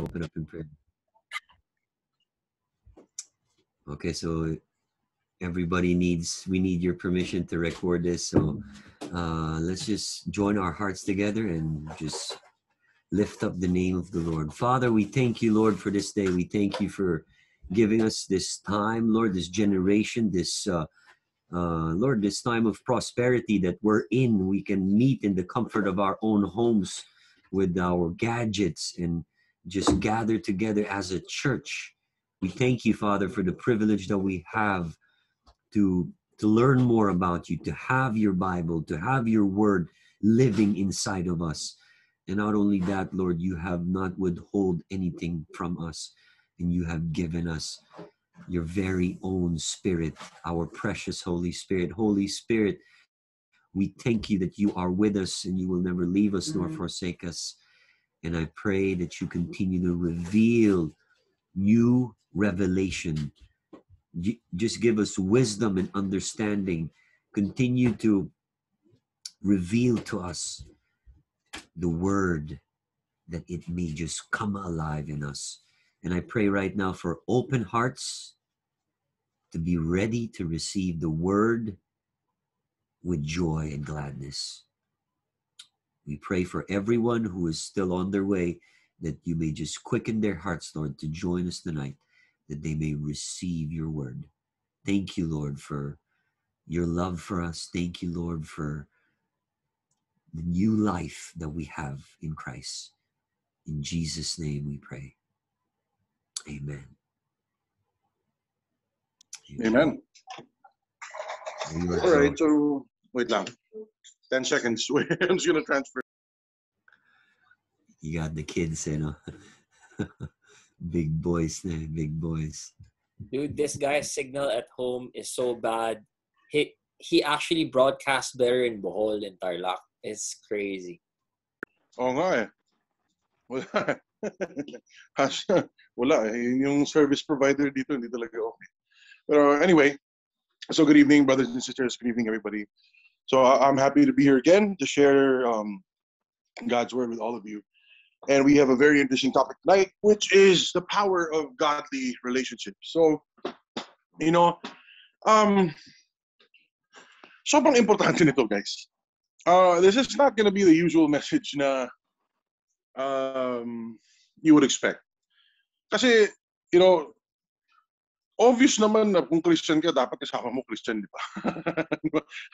open up in prayer. Okay, so everybody needs we need your permission to record this. So uh, let's just join our hearts together and just lift up the name of the Lord. Father, we thank you, Lord, for this day. We thank you for giving us this time, Lord, this generation, this uh, uh, Lord, this time of prosperity that we're in. We can meet in the comfort of our own homes with our gadgets and just gather together as a church. We thank you, Father, for the privilege that we have to to learn more about you, to have your Bible, to have your word living inside of us. And not only that, Lord, you have not withhold anything from us, and you have given us your very own Spirit, our precious Holy Spirit. Holy Spirit, we thank you that you are with us and you will never leave us nor Mhm. forsake us. And I pray that you continue to reveal new revelation. Just give us wisdom and understanding. Continue to reveal to us the word that it may just come alive in us. And I pray right now for open hearts to be ready to receive the word with joy and gladness. We pray for everyone who is still on their way that you may just quicken their hearts, Lord, to join us tonight, that they may receive your word. Thank you, Lord, for your love for us. Thank you, Lord, for the new life that we have in Christ. In Jesus' name we pray. Amen. Amen. Are All right, so- wait lang. 10 seconds. Wait, I'm just gonna transfer. you got the kids, you know. big boys, big boys. Dude, this guy's signal at home is so bad. He he actually broadcasts better in Bohol than Tarlac. It's crazy. Oo nga eh. Wala. Has- Wala eh. Yung service provider dito, hindi talaga okay. Pero anyway, so good evening, brothers and sisters. Good evening, everybody. So I'm happy to be here again to share um, God's word with all of you. And we have a very interesting topic tonight, which is the power of godly relationships. So, you know, um, sobrang importante nito, guys. Uh, this is not going to be the usual message na um, you would expect. Kasi, you know, obvious naman na kung Christian ka, dapat kasama mo Christian, di ba?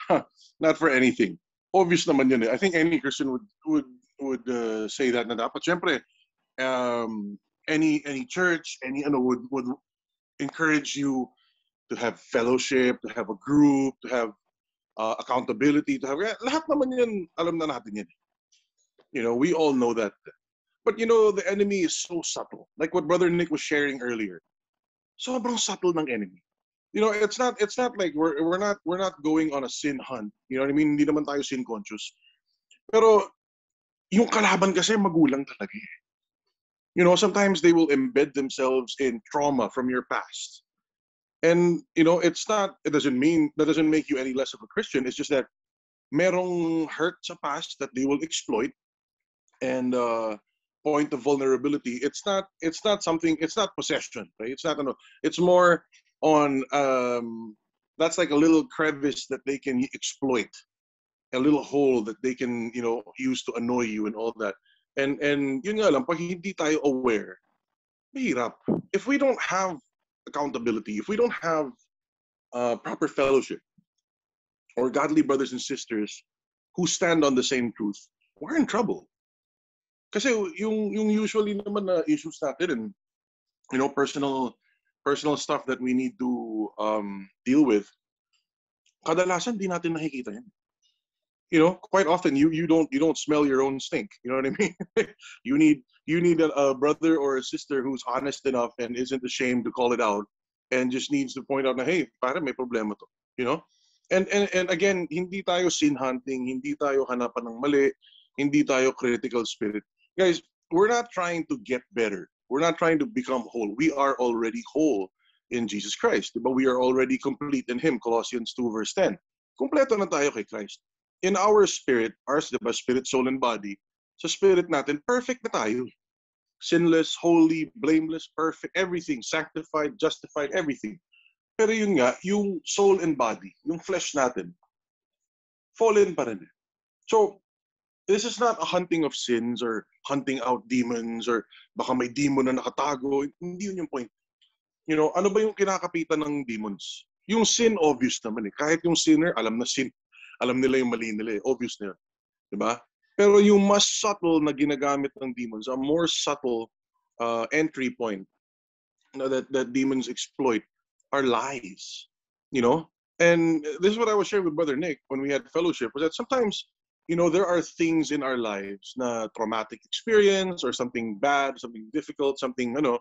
Not for anything. Obvious naman yun eh. I think any Christian would would would uh, say that na dapat. Siyempre, um, any any church, any ano would would encourage you to have fellowship, to have a group, to have uh, accountability, to have lahat naman yan, alam na natin yan. You know, we all know that. But you know, the enemy is so subtle. Like what Brother Nick was sharing earlier. Sobrang subtle ng enemy. You know, it's not it's not like we're we're not we're not going on a sin hunt. You know what I mean? Hindi naman tayo sin conscious. Pero yung kalaban kasi magulang talaga eh. You know, sometimes they will embed themselves in trauma from your past. And you know, it's not it doesn't mean that doesn't make you any less of a Christian. It's just that merong hurt sa past that they will exploit and uh point of vulnerability. It's not it's not something it's not possession right? It's not it's more on um that's like a little crevice that they can exploit a little hole that they can you know use to annoy you and all that. And and yun nga lang pag hindi tayo aware mahirap. If we don't have accountability if we don't have uh, proper fellowship or godly brothers and sisters who stand on the same truth we're in trouble kasi yung yung usually naman na issues natin and you know personal personal stuff that we need to um deal with kadalasan di natin nakikita yan. You know quite often you you don't you don't smell your own stink you know what i mean? You need you need a, a brother or a sister who's honest enough and isn't ashamed to call it out and just needs to point out na hey para may problema to you know? And and and again hindi tayo sin hunting hindi tayo hanapan ng mali hindi tayo critical spirit guys we're not trying to get better. We're not trying to become whole. We are already whole in Jesus Christ but we are already complete in him. Colossians 2 verse 10 kompleto na tayo kay Christ. In our spirit ours diba? Spirit soul and body sa spirit natin perfect na tayo. Sinless, holy, blameless, perfect, everything, sanctified, justified, everything. Pero yun nga, yung soul and body, yung flesh natin, fallen pa rin. So, this is not a hunting of sins or hunting out demons or baka may demon na nakatago. Hindi yun yung point. You know, ano ba yung kinakapitan ng demons? Yung sin, obvious naman eh. Kahit yung sinner, alam na sin. Alam nila yung mali nila eh. Obvious na yun. Diba? Pero yung mas subtle na ginagamit ng demons, a more subtle uh, entry point that, that demons exploit are lies. You know? And this is what I was sharing with Brother Nick when we had fellowship, was that sometimes, you know, there are things in our lives na traumatic experience or something bad, something difficult, something, you know,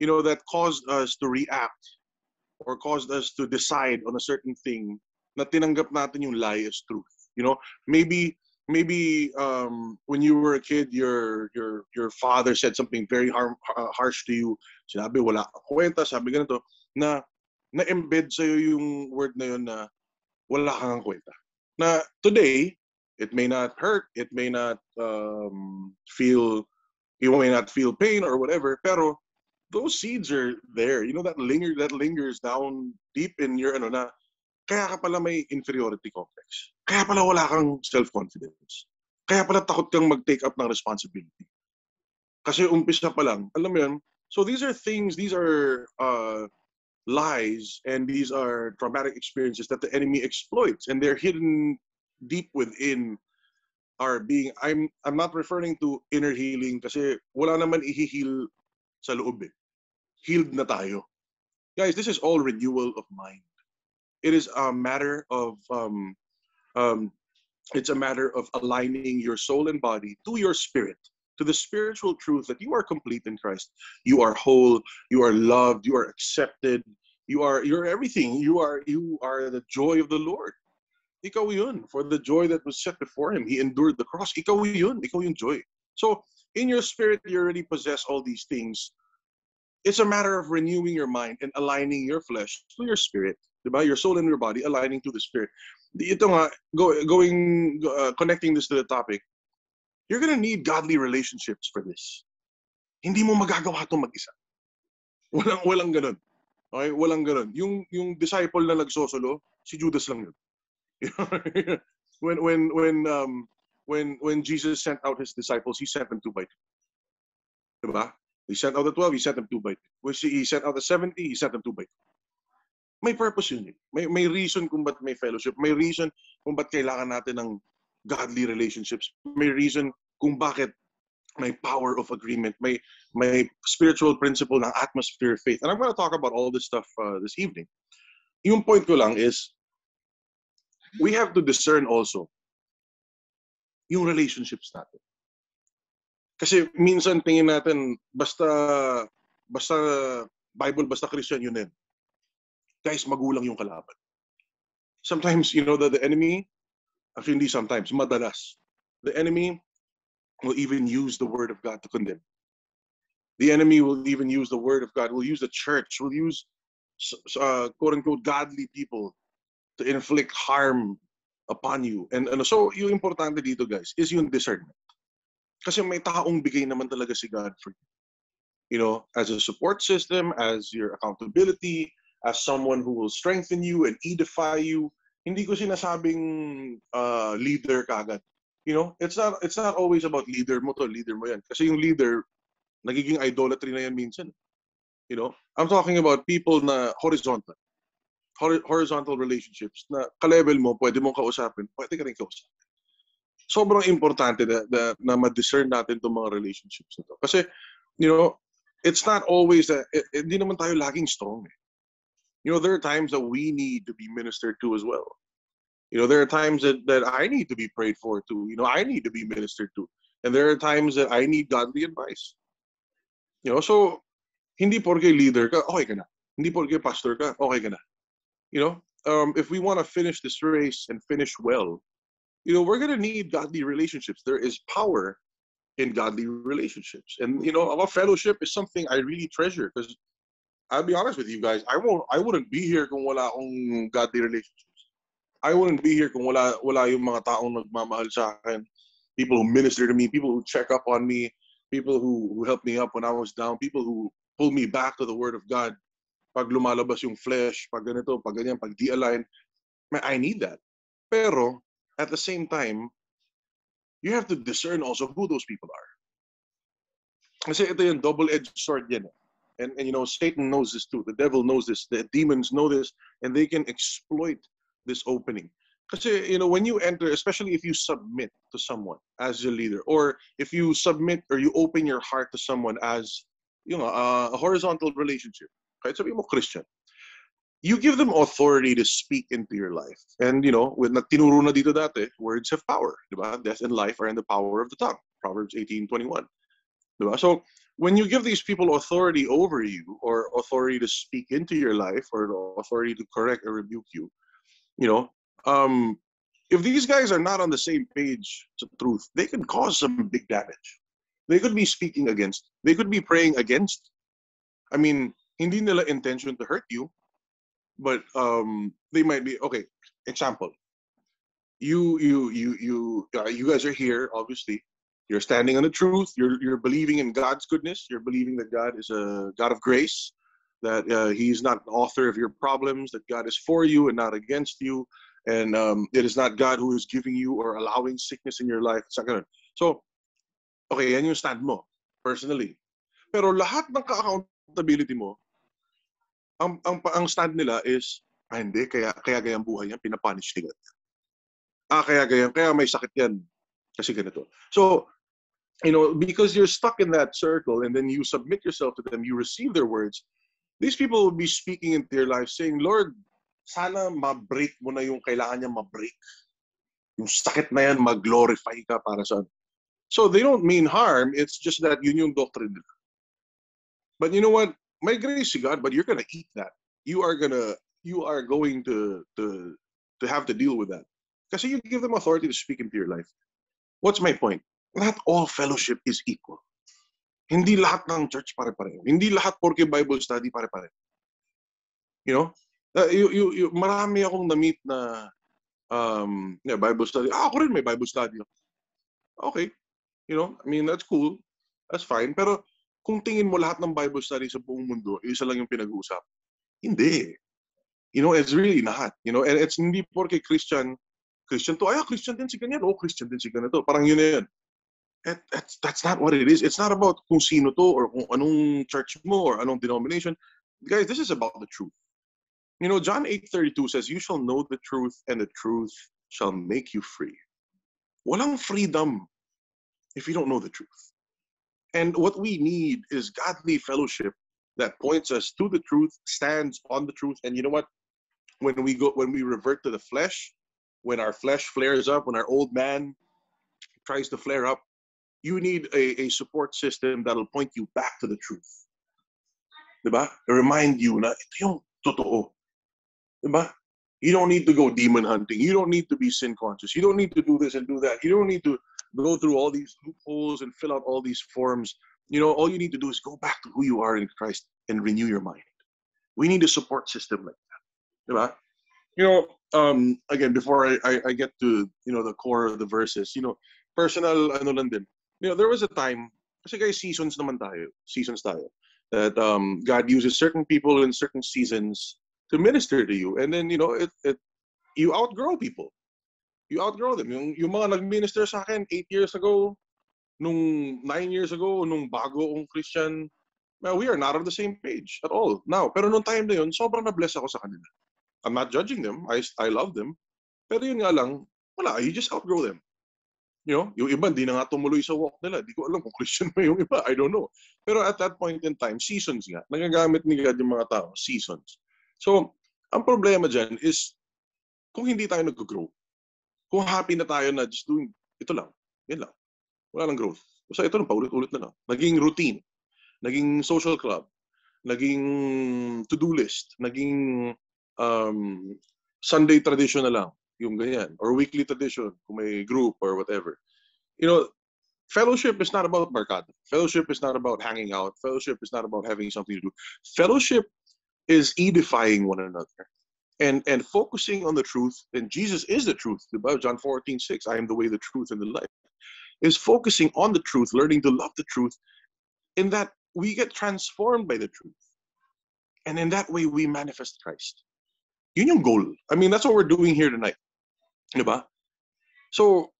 you know, that caused us to react or caused us to decide on a certain thing na tinanggap natin yung lie as truth. You know, maybe maybe um, when you were a kid, your your your father said something very harm, uh, harsh to you. Sinabi wala kwenta, sabi ganito na na-embed sa'yo yung word na yun na wala kang kwenta. Na today, it may not hurt, it may not um, feel, you may not feel pain or whatever, pero those seeds are there. You know that linger that lingers down deep in your ano na kaya ka pala may inferiority complex. Kaya pala wala kang self-confidence. Kaya pala takot kang mag-take up ng responsibility. Kasi umpisa pa lang, alam mo yun, so these are things, these are uh, lies, and these are traumatic experiences that the enemy exploits, and they're hidden deep within our being. I'm I'm not referring to inner healing kasi wala naman i-heal sa loob eh. Healed na tayo. Guys, this is all renewal of mind. It is a matter of um, um, it's a matter of aligning your soul and body to your spirit, to the spiritual truth that you are complete in Christ. You are whole, you are loved, you are accepted, you are you're everything. You are you are the joy of the Lord. Ikaw yun. For the joy that was set before him, he endured the cross. Ikaw yun. Ikaw yung joy. So, in your spirit, you already possess all these things. It's a matter of renewing your mind and aligning your flesh to your spirit. Diba? Your soul and your body aligning to the spirit. Ito nga, go, going, uh, connecting this to the topic, you're gonna need godly relationships for this. Hindi mo magagawa ito mag-isa. Walang, walang ganun. Okay? Walang ganun. Yung, yung disciple na nagsosolo, si Judas lang yun. when, when, when, um, when, when Jesus sent out his disciples, he sent them two by two. Diba? He sent out the 12, he sent them two by two. When he sent out the 70, he sent them two by two. May purpose yun. eh. May, may reason kung ba't may fellowship. May reason kung ba't kailangan natin ng godly relationships. May reason kung bakit may power of agreement. May, may spiritual principle ng atmosphere of faith. And I'm going to talk about all this stuff uh, this evening. Yung point ko lang is, we have to discern also yung relationships natin. Kasi minsan tingin natin, basta, basta Bible, basta Christian, yun din. Guys, magulang yung kalaban. Sometimes, you know, that the enemy, actually hindi sometimes, madalas, the enemy will even use the word of God to condemn. The enemy will even use the word of God, will use the church, will use uh, quote unquote godly people to inflict harm upon you. And ano, so yung importante dito guys is yung discernment. Kasi may taong bigay naman talaga si God for you. You know, as a support system, as your accountability, as someone who will strengthen you and edify you. Hindi ko sinasabing uh, leader kagad. You know, it's not it's not always about leader mo to, leader mo yan. Kasi yung leader, nagiging idolatry na yan minsan. You know, I'm talking about people na horizontal. Hor- horizontal relationships na ka-level mo, pwede mong kausapin, pwede ka rin kausapin. Sobrang importante na, na, na ma-discern natin itong mga relationships na to. Kasi, you know, it's not always that, eh, hindi naman tayo laging strong eh. You know, there are times that we need to be ministered to as well. You know, there are times that, that I need to be prayed for too. You know, I need to be ministered to. And there are times that I need godly advice. You know, so, hindi porke leader ka, okay ka na. Hindi porke pastor ka, okay ka na. You know, um, if we want to finish this race and finish well, you know, we're going to need godly relationships. There is power in godly relationships. And, you know, our fellowship is something I really treasure because I'll be honest with you guys, I won't, I wouldn't be here kung wala akong godly relationships. I wouldn't be here kung wala, wala yung mga taong nagmamahal sa akin, people who minister to me, people who check up on me, people who, who helped me up when I was down, people who pulled me back to the Word of God. Pag lumalabas yung flesh, pag ganito, pag ganyan, pag de-align, I need that. Pero, at the same time, you have to discern also who those people are. Kasi ito yung double-edged sword yan. Eh. And, and you know, Satan knows this too. The devil knows this. The demons know this. And they can exploit this opening. Kasi, you know, when you enter, especially if you submit to someone as your leader, or if you submit or you open your heart to someone as, you know, a, a horizontal relationship, kahit sabi mo Christian, you give them authority to speak into your life. And, you know, with tinuro na dito dati, words have power, diba? Death and life are in the power of the tongue. Proverbs 18:21. Diba? So, when you give these people authority over you or authority to speak into your life or authority to correct or rebuke you, you know, um, if these guys are not on the same page to truth, they can cause some big damage. They could be speaking against, they could be praying against. I mean, hindi nila intention to hurt you, but um, they might be okay. Example, you you you you uh, you guys are here. Obviously, you're standing on the truth. You're you're believing in God's goodness. You're believing that God is a God of grace, that uh, He's not the author of your problems. That God is for you and not against you and um, it is not God who is giving you or allowing sickness in your life. Sa ganun. So, okay, yan yung stand mo, personally. Pero lahat ng ka-accountability mo, ang, ang, ang stand nila is, ah, hindi, kaya, kaya gayang buhay yan, pinapunish nila. Ah, kaya gayang, kaya may sakit yan. Kasi ganito. So, you know, because you're stuck in that circle and then you submit yourself to them, you receive their words, these people will be speaking into your life saying, Lord, sana ma-break mo na yung kailangan niya ma-break. Yung sakit na yan, mag-glorify ka para sa... So they don't mean harm, it's just that yun yung doctrine. But you know what? May grace to God, but you're gonna eat that. You are gonna, you are going to, to, to have to deal with that. Kasi you give them authority to speak into your life. What's my point? Not all fellowship is equal. Hindi lahat ng church pare-pareho. Hindi lahat porke Bible study pare-pareho. You know? uh, you, you, you, marami akong na-meet na um, yeah, Bible study. Ah, ako rin may Bible study. Okay. You know, I mean, that's cool. That's fine. Pero kung tingin mo lahat ng Bible study sa buong mundo, isa lang yung pinag-uusap. Hindi. You know, it's really not. You know, and it's hindi porke Christian, Christian to, ay, Christian din si ganyan. Oh, Christian din si ganito. Parang yun na yun. That, that's, that's not what it is. It's not about kung sino to or kung anong church mo or anong denomination. Guys, this is about the truth. You know, John 8:32 says, "You shall know the truth, and the truth shall make you free." Walang freedom if you don't know the truth. And what we need is godly fellowship that points us to the truth, stands on the truth. And you know what? When we go, when we revert to the flesh, when our flesh flares up, when our old man tries to flare up, you need a, a support system that'll point you back to the truth. Diba? Remind you na ito yung totoo. Diba? You don't need to go demon hunting. You don't need to be sin conscious. You don't need to do this and do that. You don't need to go through all these loopholes and fill out all these forms. You know, all you need to do is go back to who you are in Christ and renew your mind. We need a support system like that. You know, um, again, before I, I, I get to, you know, the core of the verses, you know, personal, ano lang din. You know, there was a time, kasi guys, seasons naman tayo. Seasons tayo. That um, God uses certain people in certain seasons to minister to you. And then, you know, it, it you outgrow people. You outgrow them. Yung, yung mga nag-minister sa akin eight years ago, nung nine years ago, nung bago akong Christian, well, we are not on the same page at all now. Pero nung time na yun, sobrang na-bless ako sa kanila. I'm not judging them. I, I love them. Pero yun nga lang, wala, you just outgrow them. You know, yung iba, hindi na nga tumuloy sa walk nila. Di ko alam kung Christian ba yung iba. I don't know. Pero at that point in time, seasons nga. Nagagamit ni God yung mga tao. Seasons. So, ang problema dyan is, kung hindi tayo nag-grow, kung happy na tayo na just doing, ito lang, yan lang. Wala nang growth. Basta ito lang, paulit-ulit na lang. Naging routine. Naging social club. Naging to-do list. Naging um, Sunday tradition na lang. Yung ganyan. Or weekly tradition, kung may group or whatever. You know, fellowship is not about barkada. Fellowship is not about hanging out. Fellowship is not about having something to do. Fellowship is edifying one another and and focusing on the truth and jesus is the truth the bible john 14 6 i am the way the truth and the life is focusing on the truth, learning to love the truth, in that we get transformed by the truth. And in that way, we manifest Christ. Yung goal. I mean, that's what we're doing here tonight. So,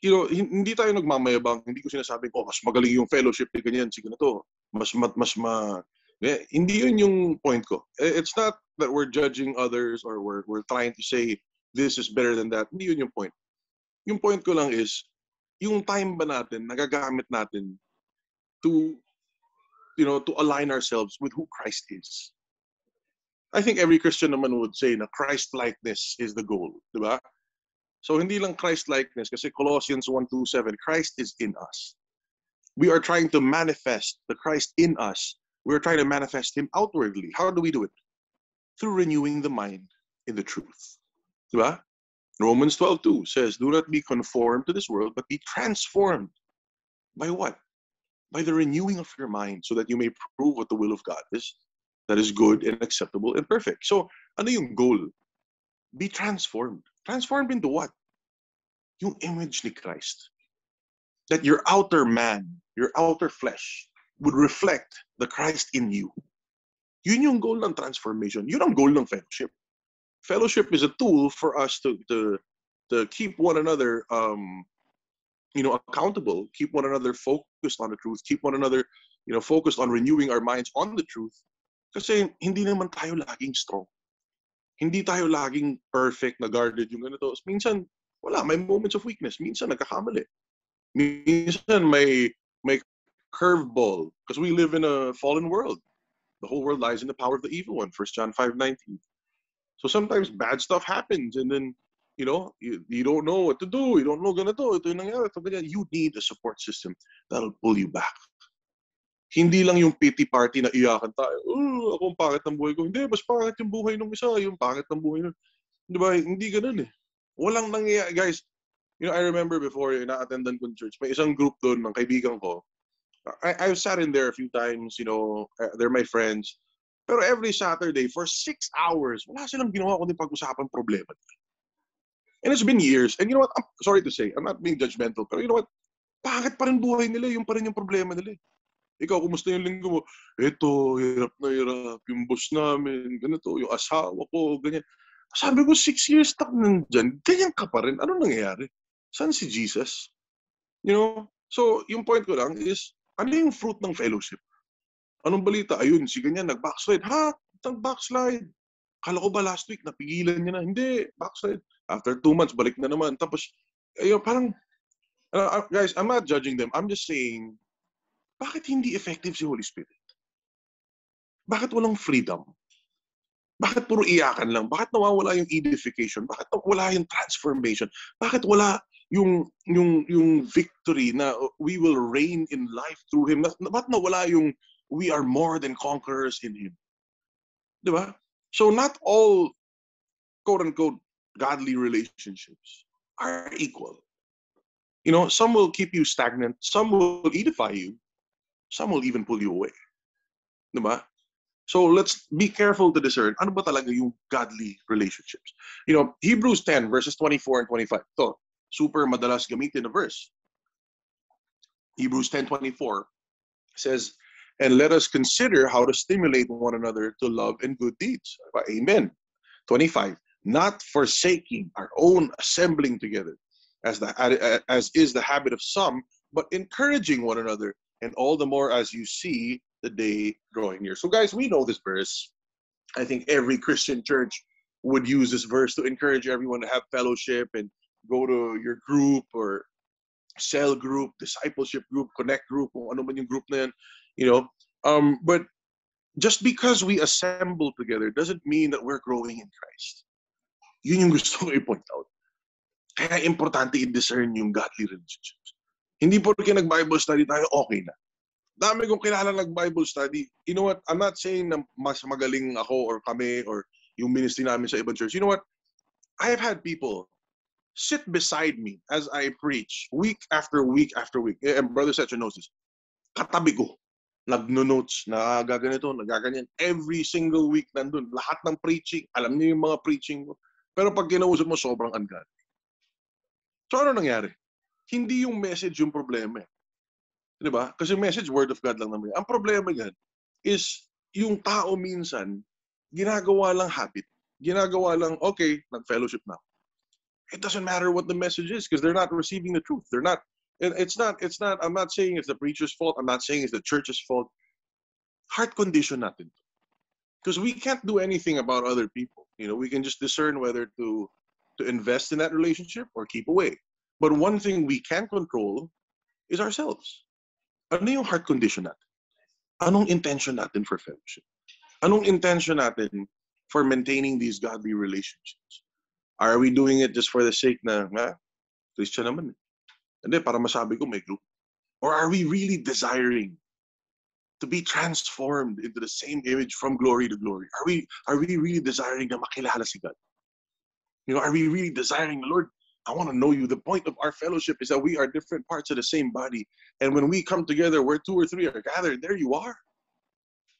you know, hindi tayo nagmamayabang. Hindi ko sinasabing, oh, mas magaling yung fellowship ni ganyan, sige na to. Mas, mas, mas ma... Yeah, hindi yun yung point ko. It's not that we're judging others or we're, we're trying to say this is better than that. Hindi yun yung point. Yung point ko lang is, yung time ba natin, nagagamit natin to, you know, to align ourselves with who Christ is. I think every Christian naman would say na Christ-likeness is the goal, di ba? So hindi lang Christ-likeness kasi Colossians 1:27, Christ is in us. We are trying to manifest the Christ in us. We're trying to manifest him outwardly. How do we do it? Through renewing the mind in the truth. Diba? Romans 12:2 says, "Do not be conformed to this world, but be transformed by what? By the renewing of your mind, so that you may prove what the will of God is, that is good and acceptable and perfect." So, ano yung goal? Be transformed. Transformed into what? Yung image ni Christ. That your outer man, your outer flesh, would reflect the Christ in you. Yun yung goal ng transformation. Yun ang goal ng fellowship. Fellowship is a tool for us to to to keep one another um you know accountable, keep one another focused on the truth, keep one another you know focused on renewing our minds on the truth. Kasi hindi naman tayo laging strong. Hindi tayo laging perfect na guarded yung ganito. Minsan wala, may moments of weakness. Minsan nagkakamali. Minsan may may curveball because we live in a fallen world. The whole world lies in the power of the evil one. First John 5:19. So sometimes bad stuff happens and then you know, you, you don't know what to do. You don't know ganito, ito yung nangyari, ito. You need a support system that'll pull you back. Hindi lang yung pity party na iyakan tayo. Oh, ako ang pangit ng buhay ko. Hindi, mas pangit yung buhay ng isa. Yung pangit ng buhay nun. Di ba? Hindi ganun eh. Walang nangyayari. Guys, you know, I remember before, na-attendan ko church, may isang group doon ng kaibigan ko. I, I've sat in there a few times, you know, they're my friends. Pero every Saturday, for six hours, wala silang ginawa kundi pag-usapan problema. And it's been years. And you know what? I'm sorry to say, I'm not being judgmental, pero you know what? Pangit pa rin buhay nila, yung pa rin yung problema nila. Ikaw, kumusta yung linggo mo? Ito, hirap na hirap. Yung boss namin, ganito, yung asawa ko, ganyan. Sabi ko, six years tak nandyan, ganyan ka pa rin. Ano nangyayari? Saan si Jesus? You know? So, yung point ko lang is, ano yung fruit ng fellowship? Anong balita? Ayun, si ganyan, nag-backslide. Ha? Nag-backslide. Kala ko ba last week, napigilan niya na? Hindi, backslide. After two months, balik na naman. Tapos, ayun, parang, uh, guys, I'm not judging them. I'm just saying, bakit hindi effective si Holy Spirit? Bakit walang freedom? Bakit puro iyakan lang? Bakit nawawala yung edification? Bakit wala yung transformation? Bakit wala yung yung yung victory na uh, we will reign in life through him? Bakit nawala yung we are more than conquerors in him? 'Di ba? So not all quote unquote godly relationships are equal. You know, some will keep you stagnant, some will edify you, some will even pull you away. Diba? So let's be careful to discern ano ba talaga yung godly relationships. You know, Hebrews 10 verses 24 and 25. To, super madalas gamitin na verse. Hebrews 10:24 says, "And let us consider how to stimulate one another to love and good deeds." Amen. 25 not forsaking our own assembling together as the as is the habit of some but encouraging one another and all the more as you see the day drawing near so guys we know this verse i think every christian church would use this verse to encourage everyone to have fellowship and go to your group or cell group discipleship group connect group ano man yung group na yan, you know um but just because we assemble together doesn't mean that we're growing in christ Yun yung gusto ko i-point out. Kaya importante i-discern yung godly relationships. Hindi porque nag-Bible study tayo, okay na. Dami kong kilala nag-Bible study. You know what? I'm not saying na mas magaling ako or kami or yung ministry namin sa ibang church. You know what? I have had people sit beside me as I preach week after week after week. And Brother Setcher knows this. Katabi ko. Nagno-notes, nagaganito, nagaganyan. Every single week nandun. Lahat ng preaching, alam niyo yung mga preaching ko. Pero pag kinausap mo, sobrang ungodly. So ano nangyari? hindi yung message yung problema. Eh. Di ba? Kasi message, word of God lang naman. Ang problema yan is yung tao minsan, ginagawa lang habit. Ginagawa lang, okay, nag-fellowship na. It doesn't matter what the message is because they're not receiving the truth. They're not, it's not, it's not, I'm not saying it's the preacher's fault. I'm not saying it's the church's fault. Heart condition natin. Because we can't do anything about other people. You know, we can just discern whether to to invest in that relationship or keep away. But one thing we can control is ourselves. Ano yung heart condition natin? Anong intention natin for fellowship? Anong intention natin for maintaining these godly relationships? Are we doing it just for the sake na, nga, Christian naman eh. Hindi, para masabi ko may group. Or are we really desiring to be transformed into the same image from glory to glory? Are we are we really desiring na makilala si God? You know, are we really desiring, the Lord, I want to know you. The point of our fellowship is that we are different parts of the same body. And when we come together, where two or three are gathered, there you are.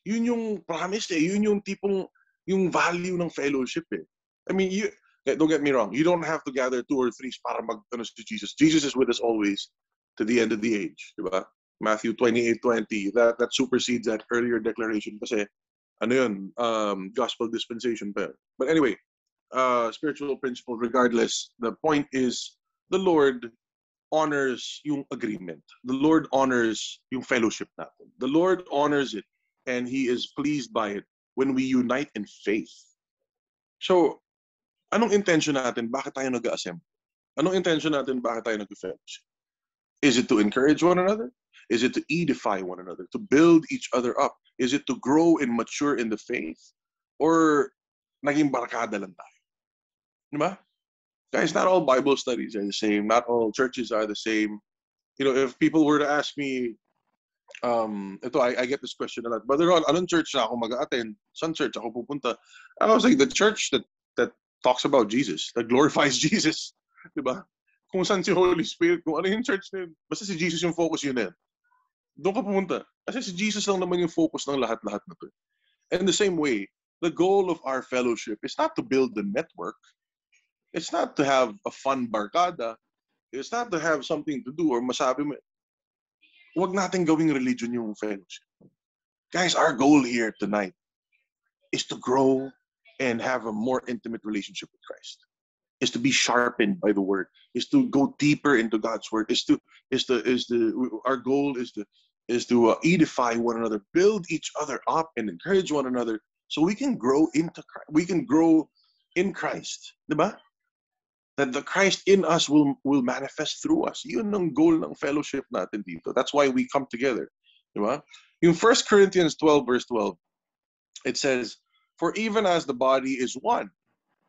Yun yung promise eh. Yun yung tipong, yung value ng fellowship eh. I mean, you, don't get me wrong. You don't have to gather two or three para mag ano, to Jesus. Jesus is with us always to the end of the age. Diba? Matthew 28:20. That, that supersedes that earlier declaration kasi ano yun, um, gospel dispensation pa. But anyway, uh, spiritual principle regardless. The point is the Lord honors yung agreement. The Lord honors yung fellowship natin. The Lord honors it and He is pleased by it when we unite in faith. So, anong intention natin? Bakit tayo nag-assemble? Anong intention natin? Bakit tayo nag-fellowship? Is it to encourage one another? Is it to edify one another? To build each other up? Is it to grow and mature in the faith? Or naging barkada lang tayo? Diba? Guys, not all Bible studies are the same. Not all churches are the same. You know, if people were to ask me, um, ito, I, I get this question a lot. Brother Ron, anong church na ako mag-attend? Saan church ako pupunta? I was like, the church that that talks about Jesus, that glorifies Jesus. Diba? Kung saan si Holy Spirit, kung ano yung church na yun. Basta si Jesus yung focus yun eh. Doon ka pumunta. Kasi si Jesus lang naman yung focus ng lahat-lahat na to. And the same way, the goal of our fellowship is not to build the network. It's not to have a fun barkada. It's not to have something to do or masabi mo, wag natin gawing religion yung fellowship. Guys, our goal here tonight is to grow and have a more intimate relationship with Christ. Is to be sharpened by the word. Is to go deeper into God's word. Is to is the is the our goal is to is to uh, edify one another, build each other up, and encourage one another, so we can grow into Christ. We can grow in Christ, diba? that the Christ in us will will manifest through us. Yun ang goal ng fellowship natin dito. That's why we come together. Di ba? Yung 1 Corinthians 12 verse 12, it says, For even as the body is one,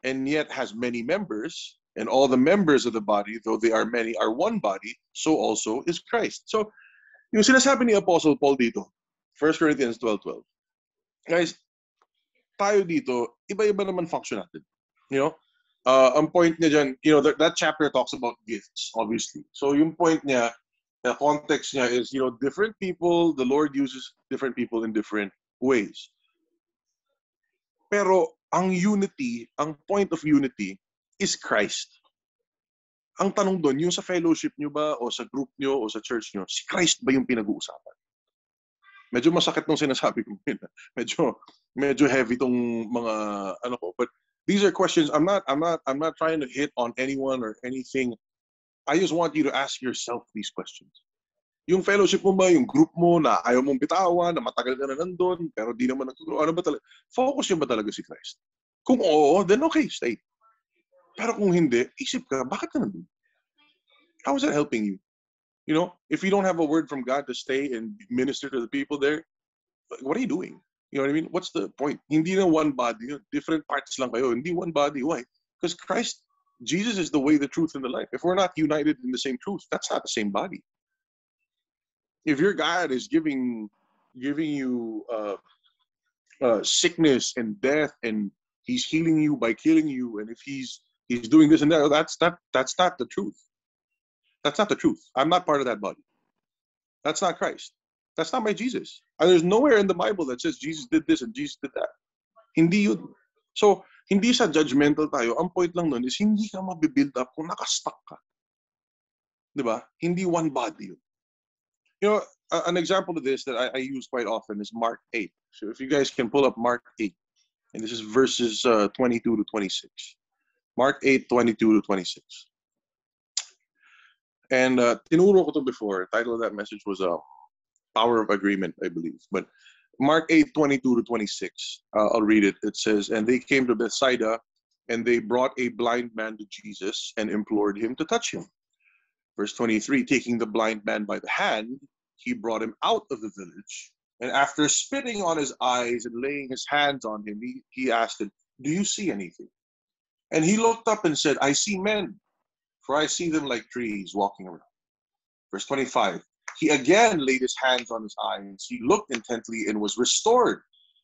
and yet has many members, and all the members of the body, though they are many, are one body, so also is Christ. So, yung sinasabi ni Apostle Paul dito, 1 Corinthians 12, 12. Guys, tayo dito, iba-iba naman function natin. You know, uh, ang point niya dyan, you know, that, that chapter talks about gifts, obviously. So yung point niya, the context niya is, you know, different people, the Lord uses different people in different ways. Pero ang unity, ang point of unity is Christ. Ang tanong doon, yung sa fellowship nyo ba o sa group nyo o sa church nyo, si Christ ba yung pinag-uusapan? Medyo masakit nung sinasabi ko. medyo medyo heavy tong mga ano ko, but these are questions i'm not i'm not i'm not trying to hit on anyone or anything i just want you to ask yourself these questions yung fellowship mo ba, yung group mo na ayaw mong bitawan, na matagal ka na nandun, pero di naman nagtuturo, ano ba talaga? Focus yun ba talaga si Christ? Kung oo, then okay, stay. Pero kung hindi, isip ka, bakit ka nandun? How is that helping you? You know, if you don't have a word from God to stay and minister to the people there, what are you doing? You know what I mean? What's the point? Hindi na one body. Different parts lang kayo. Hindi one body. Why? Because Christ, Jesus is the way, the truth, and the life. If we're not united in the same truth, that's not the same body. If your God is giving giving you uh, uh, sickness and death, and He's healing you by killing you, and if He's He's doing this and that, that's not that's not the truth. That's not the truth. I'm not part of that body. That's not Christ. That's not my Jesus. And there's nowhere in the Bible that says Jesus did this and Jesus did that. Hindi yun. So, hindi sa judgmental tayo. Ang point lang nun is hindi ka mabibuild up kung nakastuck ka. Di ba? Hindi one body yun. You know, an example of this that I, I use quite often is Mark 8. So if you guys can pull up Mark 8, and this is verses uh, 22 to 26. Mark 8, 22 to 26. And uh, tinuro ko to before. Title of that message was uh, Power of Agreement, I believe. But Mark 8, 22 to 26. Uh, I'll read it. It says, And they came to Bethsaida, and they brought a blind man to Jesus and implored him to touch him. Verse 23 Taking the blind man by the hand, he brought him out of the village. And after spitting on his eyes and laying his hands on him, he, he asked him, Do you see anything? And he looked up and said, I see men, for I see them like trees walking around. Verse 25 He again laid his hands on his eyes. He looked intently and was restored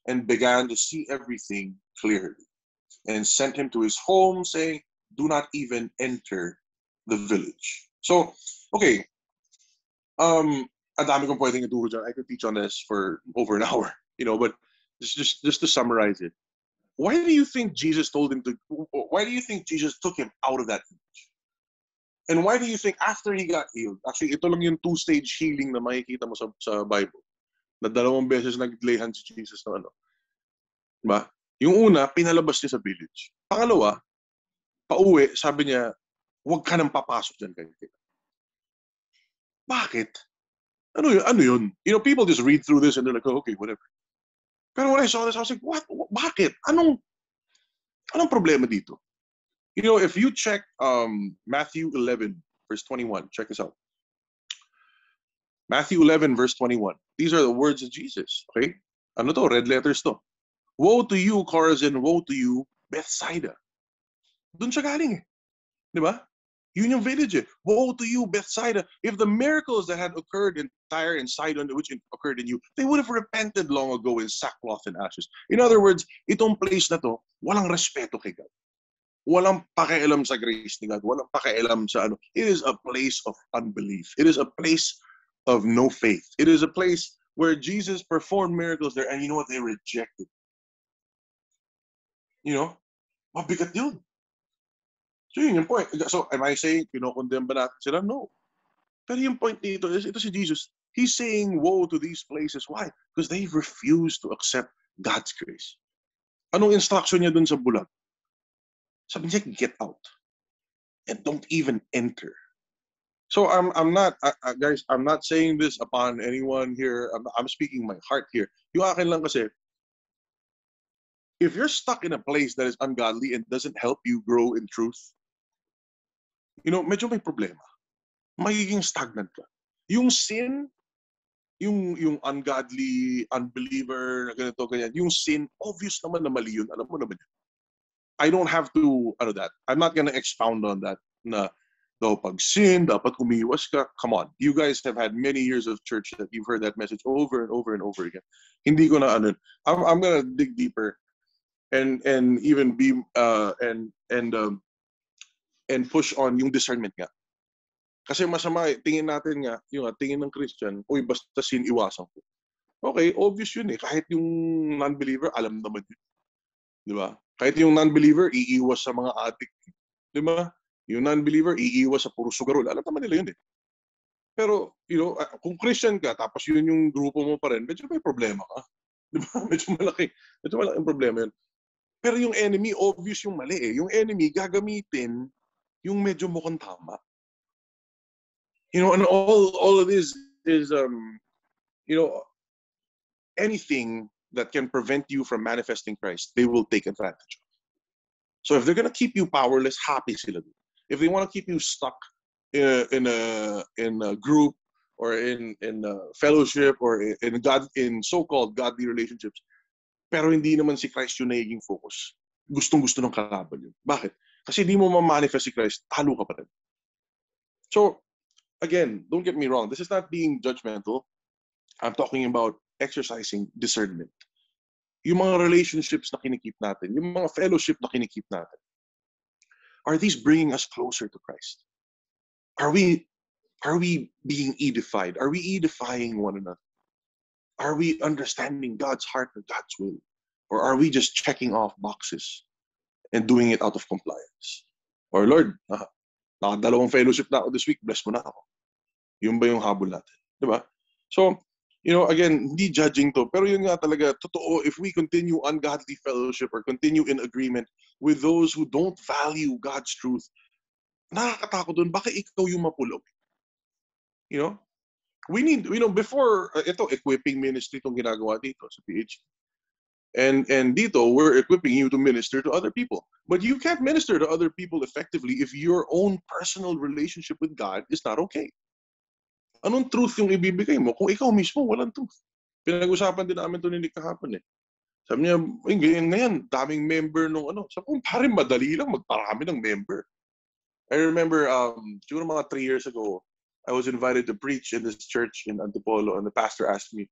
and began to see everything clearly. And sent him to his home, saying, Do not even enter the village. So, okay. Um, ang dami kong pwedeng ituro dyan. I could teach on this for over an hour, you know, but just, just, just to summarize it. Why do you think Jesus told him to, why do you think Jesus took him out of that village? And why do you think after he got healed, actually ito lang yung two-stage healing na makikita mo sa, sa Bible, na dalawang beses nag-lay hands si Jesus ng ano. Diba? Yung una, pinalabas niya sa village. Pangalawa, pauwi, sabi niya, huwag ka nang papasok dyan kay Bakit? Ano yun? Ano yun? You know, people just read through this and they're like, oh, okay, whatever. Pero when I saw this, I was like, what? Bakit? Anong, anong problema dito? You know, if you check um, Matthew 11, verse 21, check this out. Matthew 11, verse 21. These are the words of Jesus. Okay? Ano to? Red letters to. Woe to you, Chorazin. Woe to you, Bethsaida. Doon siya galing eh. Di ba? Yung village. Woe to you, Bethsaida. If the miracles that had occurred in Tyre and Sidon, which occurred in you, they would have repented long ago in sackcloth and ashes. In other words, itong place na to, walang respeto kay God. Walang pakialam sa grace ni God. Walang pakialam sa ano. It is a place of unbelief. It is a place of no faith. It is a place where Jesus performed miracles there and you know what? They rejected. You know? Mabigat yun. So yun yung point. So am I saying, pinokondemn ba natin sila? No. Pero yung point dito is, ito si Jesus. He's saying woe to these places. Why? Because they refuse to accept God's grace. Anong instruction niya dun sa bulag? Sabi niya, get out. And don't even enter. So I'm I'm not uh, uh, guys I'm not saying this upon anyone here I'm, I'm speaking my heart here. Yung akin lang kasi if you're stuck in a place that is ungodly and doesn't help you grow in truth, you know, medyo may problema. Magiging stagnant ka. Yung sin, yung yung ungodly, unbeliever, ganito, ganyan, yung sin, obvious naman na mali yun. Alam mo naman yun. I don't have to, ano that, I'm not gonna expound on that na daw pag sin, dapat umiwas ka. Come on. You guys have had many years of church that you've heard that message over and over and over again. Hindi ko na ano. I'm, I'm gonna dig deeper and and even be uh and and um and push on yung discernment nga. Kasi masama eh, tingin natin nga, yung nga, tingin ng Christian, uy, basta sin iwasan ko. Okay, obvious yun eh. Kahit yung non-believer, alam naman yun. Di ba? Kahit yung non-believer, iiwas sa mga addict. Di ba? Yung non-believer, iiwas sa puro sugarol. Alam naman nila yun eh. Pero, you know, ah, kung Christian ka, tapos yun yung grupo mo pa rin, medyo may problema ka. Di ba? Medyo malaki. Medyo malaking problema yun. Pero yung enemy, obvious yung mali eh. Yung enemy, gagamitin yung medyo mukhang tama. You know, and all all of this is um, you know, anything that can prevent you from manifesting Christ, they will take advantage of. So if they're gonna keep you powerless, happy sila. If they want to keep you stuck in a in a in a group or in in fellowship or in, in God in so-called godly relationships, pero hindi naman si Christ yung nagiging focus. Gustong-gusto ng kalaban yun. Bakit? Kasi di mo ma-manifest si Christ, talo ka pa rin. So, again, don't get me wrong. This is not being judgmental. I'm talking about exercising discernment. Yung mga relationships na kinikip natin, yung mga fellowship na kinikip natin, are these bringing us closer to Christ? Are we are we being edified? Are we edifying one another? Are we understanding God's heart and God's will? Or are we just checking off boxes and doing it out of compliance? Or Lord, Nakadalawang fellowship na ako this week, bless mo na ako. Yun ba yung habol natin? Di ba? So, you know, again, hindi judging to, pero yun nga talaga, totoo, if we continue ungodly fellowship or continue in agreement with those who don't value God's truth, nakakatakot dun, baka ikaw yung mapulog. You know? We need, you know, before, uh, ito, equipping ministry itong ginagawa dito sa PH. And and dito, we're equipping you to minister to other people. But you can't minister to other people effectively if your own personal relationship with God is not okay. Anong truth yung ibibigay mo kung ikaw mismo walang truth? Pinag-usapan din namin ito ni Nic kahapon eh. Sabi niya, eh, ngayon, ngayon, daming member nung ano. Sabi ko, pare, madali lang magparami ng member. I remember, um, siguro mga three years ago, I was invited to preach in this church in Antipolo and the pastor asked me,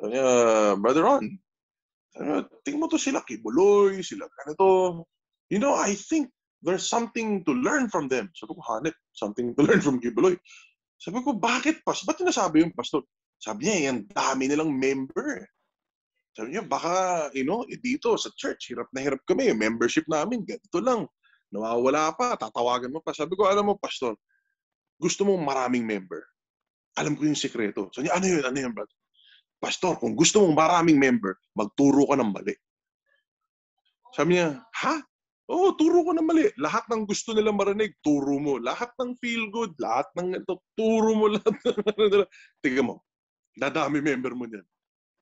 uh, Brother Ron, uh, tingin mo to sila kibuloy, sila ganito. You know, I think there's something to learn from them. Sabi ko, hanip, something to learn from kibuloy. Sabi ko, bakit pas? Ba't nasabi yung pastor? Sabi niya, yan dami nilang member. Sabi niya, baka, you know, dito sa church, hirap na hirap kami. Membership namin, ganito lang. Nawawala pa, tatawagan mo pa. Sabi ko, alam mo, pastor, gusto mong maraming member. Alam ko yung sekreto. Sabi niya, ano yun, ano yun, brother? Pastor, kung gusto mong maraming member, magturo ka ng mali. Sabi niya, ha? Oo, oh, turo ko ng mali. Lahat ng gusto nila marinig, turo mo. Lahat ng feel good, lahat ng ito, turo mo lahat. Tingnan mo, dadami member mo niyan.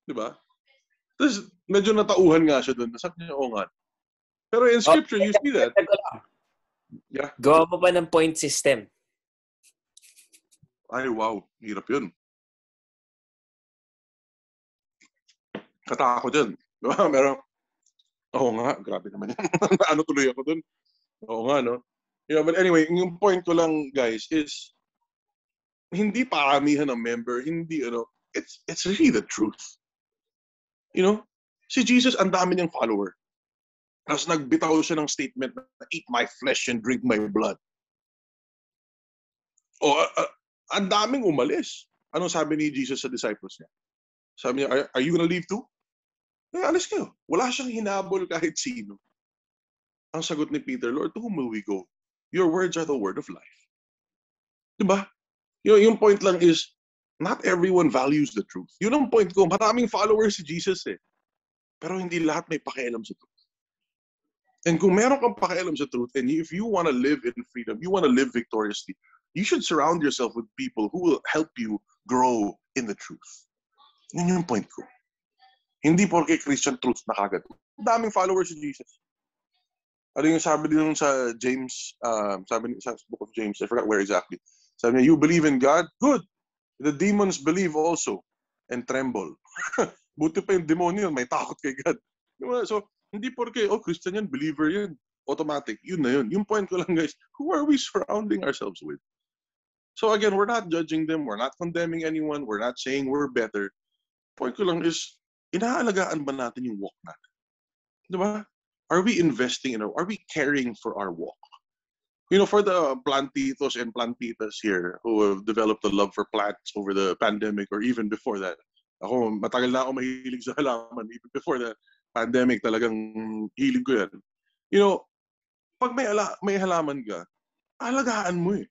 Di ba? Tapos, medyo natauhan nga siya doon. Sabi niya, oo nga. Pero in scripture, you see that. Yeah. Gawa mo pa ng point system. Ay, wow. Hirap yun. Katakot yun. Diba? Pero, Oo nga, grabe naman yan. ano tuloy ako dun? Oo nga, no? Yeah, but anyway, yung point ko lang, guys, is hindi paramihan ng member, hindi, ano, it's, it's really the truth. You know? Si Jesus, ang dami niyang follower. Tapos nagbitaw siya ng statement na, eat my flesh and drink my blood. O, uh, uh, ang daming umalis. Anong sabi ni Jesus sa disciples niya? Sabi niya, are, are you gonna leave too? Eh, alis kayo. Wala siyang hinabol kahit sino. Ang sagot ni Peter, Lord, to whom will we go? Your words are the word of life. Diba? Yung, yung point lang is, not everyone values the truth. Yun ang point ko. Maraming followers si Jesus eh. Pero hindi lahat may pakialam sa truth. And kung meron kang pakialam sa truth, and if you want to live in freedom, you want to live victoriously, you should surround yourself with people who will help you grow in the truth. Yun yung point ko. Hindi porke Christian truth na kagad. Daming followers si Jesus. Ano yung sabi din sa James, uh, sabi sa book of James, I forgot where exactly. Sabi niya, you believe in God? Good. The demons believe also and tremble. Buti pa yung demonyo, may takot kay God. So, hindi porke, oh, Christian yan, believer yan. Automatic. Yun na yun. Yung point ko lang, guys, who are we surrounding ourselves with? So again, we're not judging them. We're not condemning anyone. We're not saying we're better. Point ko lang is, inaalagaan ba natin yung walk natin? Di ba? Are we investing in our, are we caring for our walk? You know, for the plantitos and plantitas here who have developed a love for plants over the pandemic or even before that. Ako, matagal na ako mahilig sa halaman. Even before the pandemic, talagang hilig ko yan. You know, pag may, ala, may halaman ka, alagaan mo eh.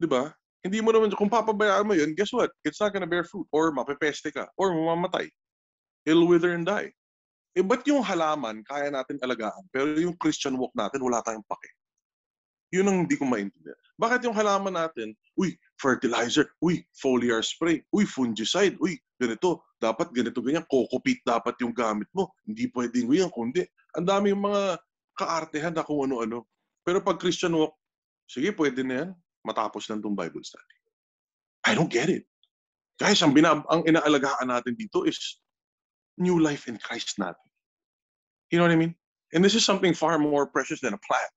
Di ba? Hindi mo naman, kung papabayaan mo yun, guess what? It's not gonna bear fruit. Or mapepeste ka. Or mamamatay it'll wither and die. Eh, ba't yung halaman, kaya natin alagaan, pero yung Christian walk natin, wala tayong pake? Yun ang hindi ko maintindihan. Bakit yung halaman natin, uy, fertilizer, uy, foliar spray, uy, fungicide, uy, ganito, dapat ganito, ganyan, kokopit dapat yung gamit mo. Hindi pwedeng yan, kundi, ang dami yung mga kaartehan na kung ano-ano. Pero pag Christian walk, sige, pwede na yan, matapos lang tong Bible study. I don't get it. Guys, ang, binab ang inaalagaan natin dito is new life in Christ natin. You know what I mean? And this is something far more precious than a plant.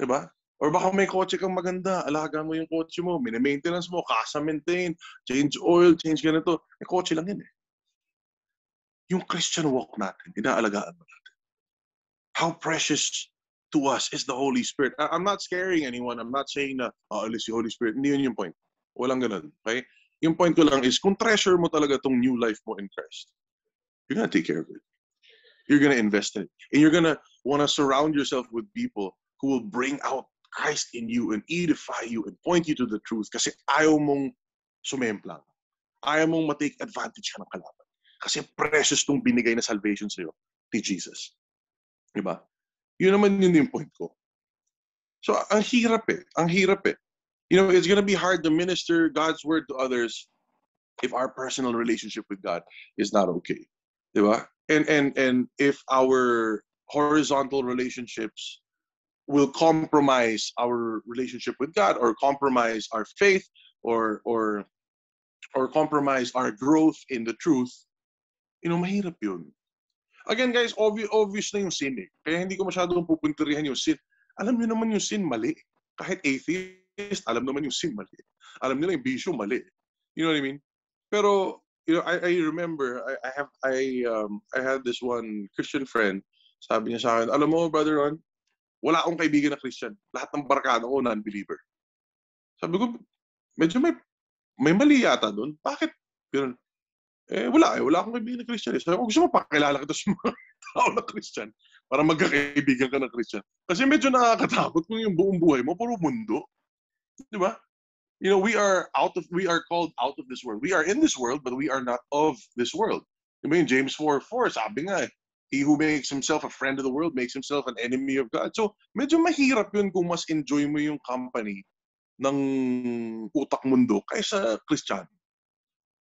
Diba? Or baka may kotse kang maganda, alaga mo yung kotse mo, mini-maintenance mo, kasa-maintain, change oil, change ganito. May kotse lang yan eh. Yung Christian walk natin, inaalagaan mo natin. How precious to us is the Holy Spirit. I'm not scaring anyone. I'm not saying na, oh, alis si Holy Spirit. Hindi yun yung point. Walang ganun. Okay? Yung point ko lang is, kung treasure mo talaga tong new life mo in Christ, you're going to take care of it. You're going to invest in it. And you're going to want to surround yourself with people who will bring out Christ in you and edify you and point you to the truth kasi ayaw mong sumemplang. Ayaw mong matake advantage ka ng kalaban. Kasi precious tong binigay na salvation sa'yo ni Jesus. Diba? Yun naman yun yung point ko. So, ang hirap eh. Ang hirap eh. You know, it's gonna be hard to minister God's word to others if our personal relationship with God is not okay. Diba? And, and, and if our horizontal relationships will compromise our relationship with God or compromise our faith or or or compromise our growth in the truth, you know, mahirap yun. Again, guys, obvious, obvious yung sin eh. Kaya hindi ko masyadong pupuntirihan yung sin. Alam niyo naman yung sin mali. Kahit atheist, alam naman yung sin mali. Alam nila yung bisyo mali. You know what I mean? Pero, you know, I, I remember, I, I have, I, um, I had this one Christian friend, sabi niya sa akin, alam mo, brother Ron, wala akong kaibigan na Christian. Lahat ng barkada ko non-believer. Sabi ko, medyo may may mali yata doon. Bakit? Ganun. Eh, wala eh. Wala akong kaibigan na Christian. Eh. Sabi ko, gusto mo pakilala kita sa mga tao na Christian para magkakaibigan ka na Christian. Kasi medyo nakakatakot kung yung buong buhay mo, puro mundo. Di ba? You know, we are out of, we are called out of this world. We are in this world, but we are not of this world. Ba yung James 4.4, sabi nga eh, He who makes himself a friend of the world makes himself an enemy of God. So, medyo mahirap yun kung mas enjoy mo yung company ng utak mundo kaysa Christian.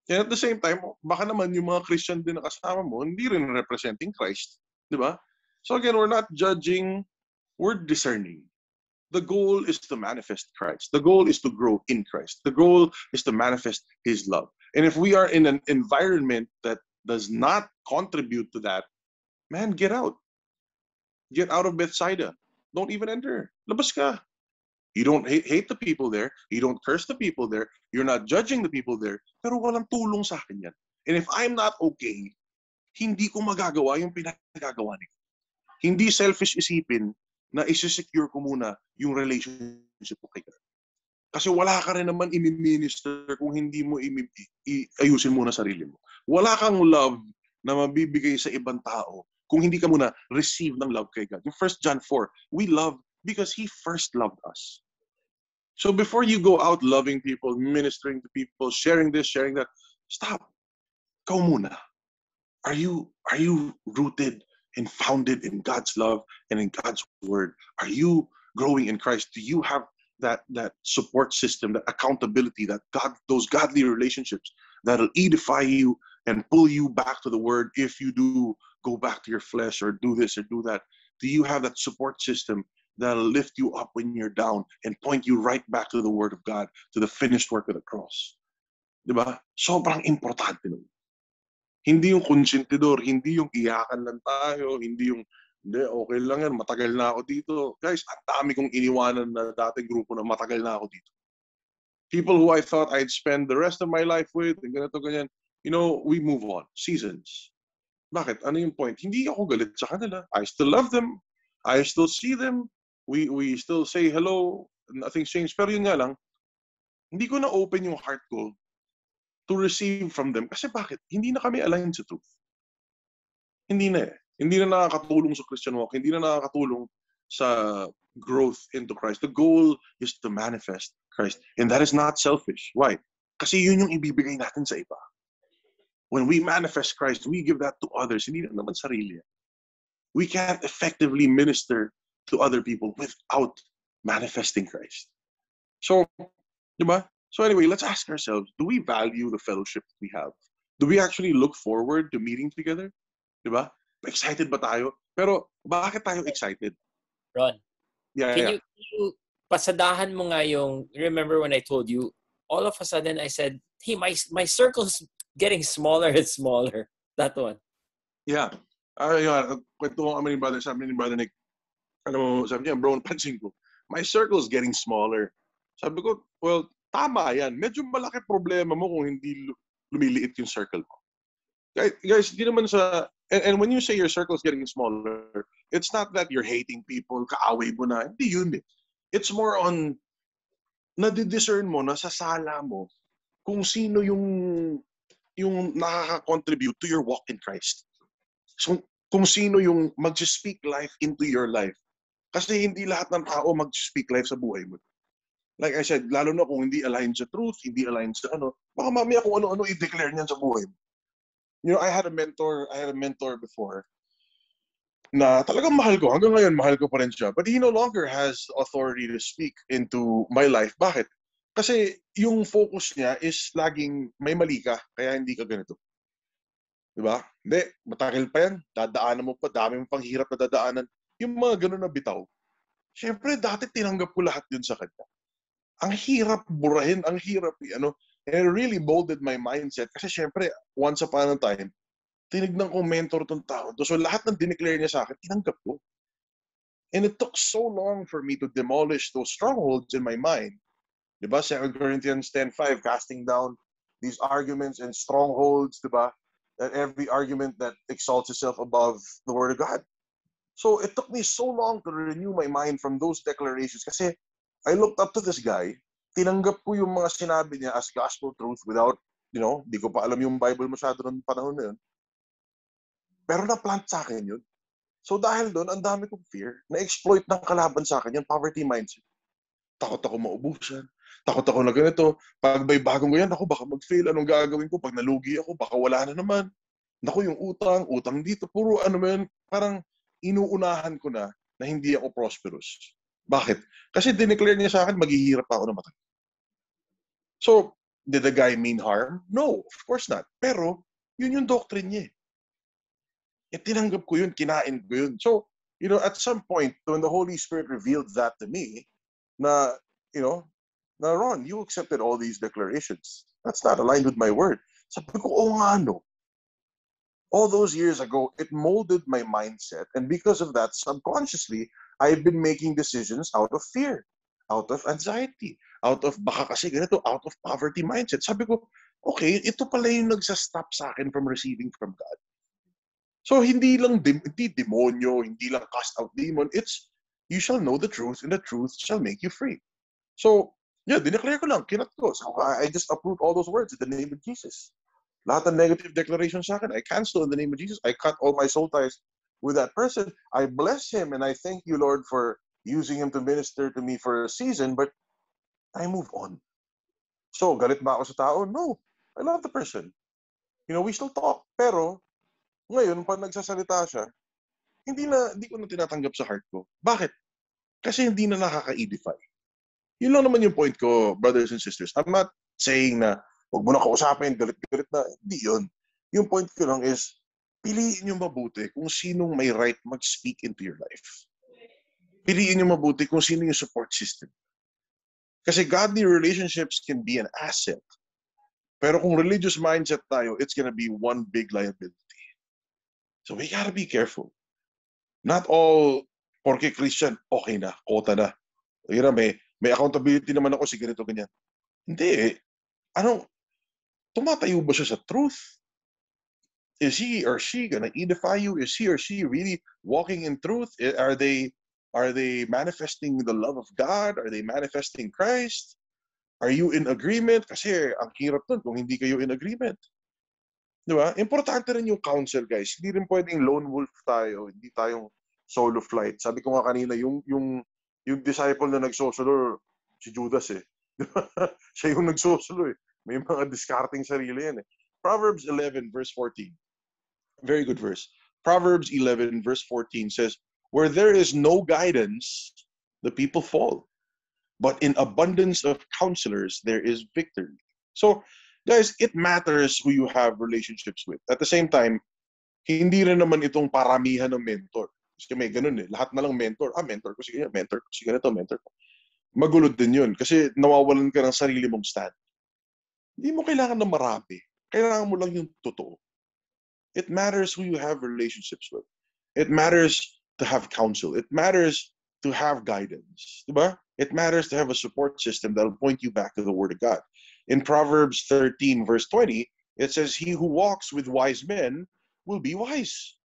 And at the same time, baka naman yung mga Christian din na kasama mo, hindi rin representing Christ. Di ba? So again, we're not judging, we're discerning. The goal is to manifest Christ. The goal is to grow in Christ. The goal is to manifest His love. And if we are in an environment that does not contribute to that, man, get out. Get out of Bethsaida. Don't even enter. Labas ka. You don't hate, hate the people there. You don't curse the people there. You're not judging the people there. Pero walang tulong sa akin yan. And if I'm not okay, hindi ko magagawa yung pinagagawa niyo. Hindi selfish isipin na isi-secure ko muna yung relationship ko kay God. Kasi wala ka rin naman i-minister kung hindi mo i- i- ayusin muna sarili mo. Wala kang love na mabibigay sa ibang tao kung hindi ka muna receive ng love kay God. Yung 1 John 4, we love because He first loved us. So before you go out loving people, ministering to people, sharing this, sharing that, stop. Go muna. Are you are you rooted and founded in God's love and in God's word? Are you growing in Christ? Do you have that that support system, that accountability, that God those godly relationships that'll edify you and pull you back to the word if you do go back to your flesh or do this or do that? Do you have that support system that'll lift you up when you're down and point you right back to the Word of God, to the finished work of the cross. Diba? Sobrang importante nun. Hindi yung konsentidor, hindi yung iyakan lang tayo, hindi yung, hindi, okay lang yan, matagal na ako dito. Guys, ang dami kong iniwanan na dating grupo na matagal na ako dito. People who I thought I'd spend the rest of my life with, and ganito, ganyan, you know, we move on. Seasons. Bakit? Ano yung point? Hindi ako galit sa kanila. I still love them. I still see them. We we still say hello. Nothing's changed. Pero yun nga lang, hindi ko na open yung heart ko to receive from them. Kasi bakit? Hindi na kami aligned sa truth. Hindi na eh. Hindi na nakakatulong sa Christian walk. Hindi na nakakatulong sa growth into Christ. The goal is to manifest Christ. And that is not selfish. Why? Kasi yun yung ibibigay natin sa iba. When we manifest Christ, we give that to others. Hindi na naman sarili. We can't effectively minister to other people without manifesting Christ. So, diba? So anyway, let's ask ourselves, do we value the fellowship we have? Do we actually look forward to meeting together? Diba? Excited ba tayo? Pero bakit tayo excited? Ron, Yeah, can, yeah. you, can you pasadahan mo nga yung, remember when I told you, all of a sudden I said, hey, my, my circle's getting smaller and smaller. That one. Yeah. Ah, yun. Kwento ko kami ni brother, sabi ni brother Nic, ano mo, sabi niya, bro, napansin ko, my circle is getting smaller. Sabi ko, well, tama yan. Medyo malaki problema mo kung hindi lu- lumiliit yung circle mo. Guys hindi naman sa, and, and when you say your circle is getting smaller, it's not that you're hating people, kaaway mo na. Hindi yun eh. It's more on, nadidiscern mo, nasasala mo, kung sino yung yung nakaka-contribute to your walk in Christ. So, kung sino yung mag-speak life into your life Kasi hindi lahat ng tao mag-speak life sa buhay mo. Like I said, lalo na kung hindi aligned sa truth, hindi aligned sa ano, baka mamaya kung ano-ano i-declare niyan sa buhay mo. You know, I had a mentor, I had a mentor before na talagang mahal ko. Hanggang ngayon, mahal ko pa rin siya. But he no longer has authority to speak into my life. Bakit? Kasi yung focus niya is laging may mali ka, kaya hindi ka ganito. Di ba? Hindi, matagal pa yan. Dadaanan mo pa, dami mo pang na dadaanan. Yung mga ganun na bitaw. Siyempre, dati tinanggap ko lahat yun sa kanya. Ang hirap burahin, ang hirap, ano, and it really molded my mindset. Kasi siyempre, once upon a time, tinignan ko mentor tong tao. So lahat ng dineclare niya sa akin, tinanggap ko. And it took so long for me to demolish those strongholds in my mind. Diba? 2 Corinthians 10.5, casting down these arguments and strongholds, diba? That every argument that exalts itself above the Word of God. So it took me so long to renew my mind from those declarations kasi I looked up to this guy, tinanggap ko yung mga sinabi niya as gospel truth without, you know, di ko pa alam yung Bible masyado ng panahon na yun. Pero na-plant sa akin yun. So dahil doon, ang dami kong fear. Na-exploit ng kalaban sa akin yung poverty mindset. Takot ako maubusan. Takot ako na ganito. Pag may bagong ganyan, ako baka mag-fail. Anong gagawin ko? Pag nalugi ako, baka wala na naman. Naku, yung utang, utang dito. Puro ano man, parang inuunahan ko na na hindi ako prosperous. Bakit? Kasi dineclare niya sa akin, maghihirap ako na matay. So, did the guy mean harm? No, of course not. Pero, yun yung doctrine niya eh eh, tinanggap ko yun, kinain ko yun. So, you know, at some point, when the Holy Spirit revealed that to me, na, you know, na Ron, you accepted all these declarations. That's not aligned with my word. Sabi ko, oh nga no. All those years ago, it molded my mindset. And because of that, subconsciously, I've been making decisions out of fear, out of anxiety, out of baka kasi ganito, out of poverty mindset. Sabi ko, okay, ito pala yung nagsastop sa akin from receiving from God. So hindi lang dem- hindi demonyo, hindi lang cast out demon. It's you shall know the truth and the truth shall make you free. So, yeah, dineclare ko lang, kinat ko. So, I, just uproot all those words in the name of Jesus. Lahat ng negative declaration sa akin, I cancel in the name of Jesus. I cut all my soul ties with that person. I bless him and I thank you, Lord, for using him to minister to me for a season, but I move on. So, galit ba ako sa tao? No. I love the person. You know, we still talk. Pero, ngayon, pag nagsasalita siya, hindi na, hindi ko na tinatanggap sa heart ko. Bakit? Kasi hindi na nakaka-edify. Yun lang naman yung point ko, brothers and sisters. I'm not saying na, huwag mo na kausapin, galit-galit na. Hindi yun. Yung point ko lang is, piliin nyo mabuti kung sinong may right mag-speak into your life. Piliin nyo mabuti kung sino yung support system. Kasi godly relationships can be an asset. Pero kung religious mindset tayo, it's gonna be one big liability. So we gotta be careful. Not all porque Christian, okay na, kota na. Yun na, may, may accountability naman ako si ganyan. Hindi eh. Anong, tumatayo ba siya sa truth? Is he or she gonna edify you? Is he or she really walking in truth? Are they are they manifesting the love of God? Are they manifesting Christ? Are you in agreement? Kasi ang hirap nun kung hindi kayo in agreement. Di ba? Importante rin yung counsel, guys. Hindi rin pwedeng lone wolf tayo. Hindi tayong solo flight. Sabi ko nga kanina, yung, yung, yung disciple na nagsosolo, si Judas eh. Siya yung nagsosolo eh. May mga discarding sarili yan eh. Proverbs 11 verse 14. Very good verse. Proverbs 11 verse 14 says, Where there is no guidance, the people fall. But in abundance of counselors, there is victory. So, guys, it matters who you have relationships with. At the same time, hindi rin naman itong paramihan ng mentor. Kasi may ganun eh. Lahat na lang mentor. Ah, mentor ko. Sige, mentor ko. Sige na to, mentor ko. Magulod din yun. Kasi nawawalan ka ng sarili mong stand. Hindi mo kailangan ng marami. Kailangan mo lang yung totoo. It matters who you have relationships with. It matters to have counsel. It matters to have guidance. Diba? It matters to have a support system that will point you back to the Word of God. In Proverbs 13, verse 20, it says, He who walks with wise men will be wise,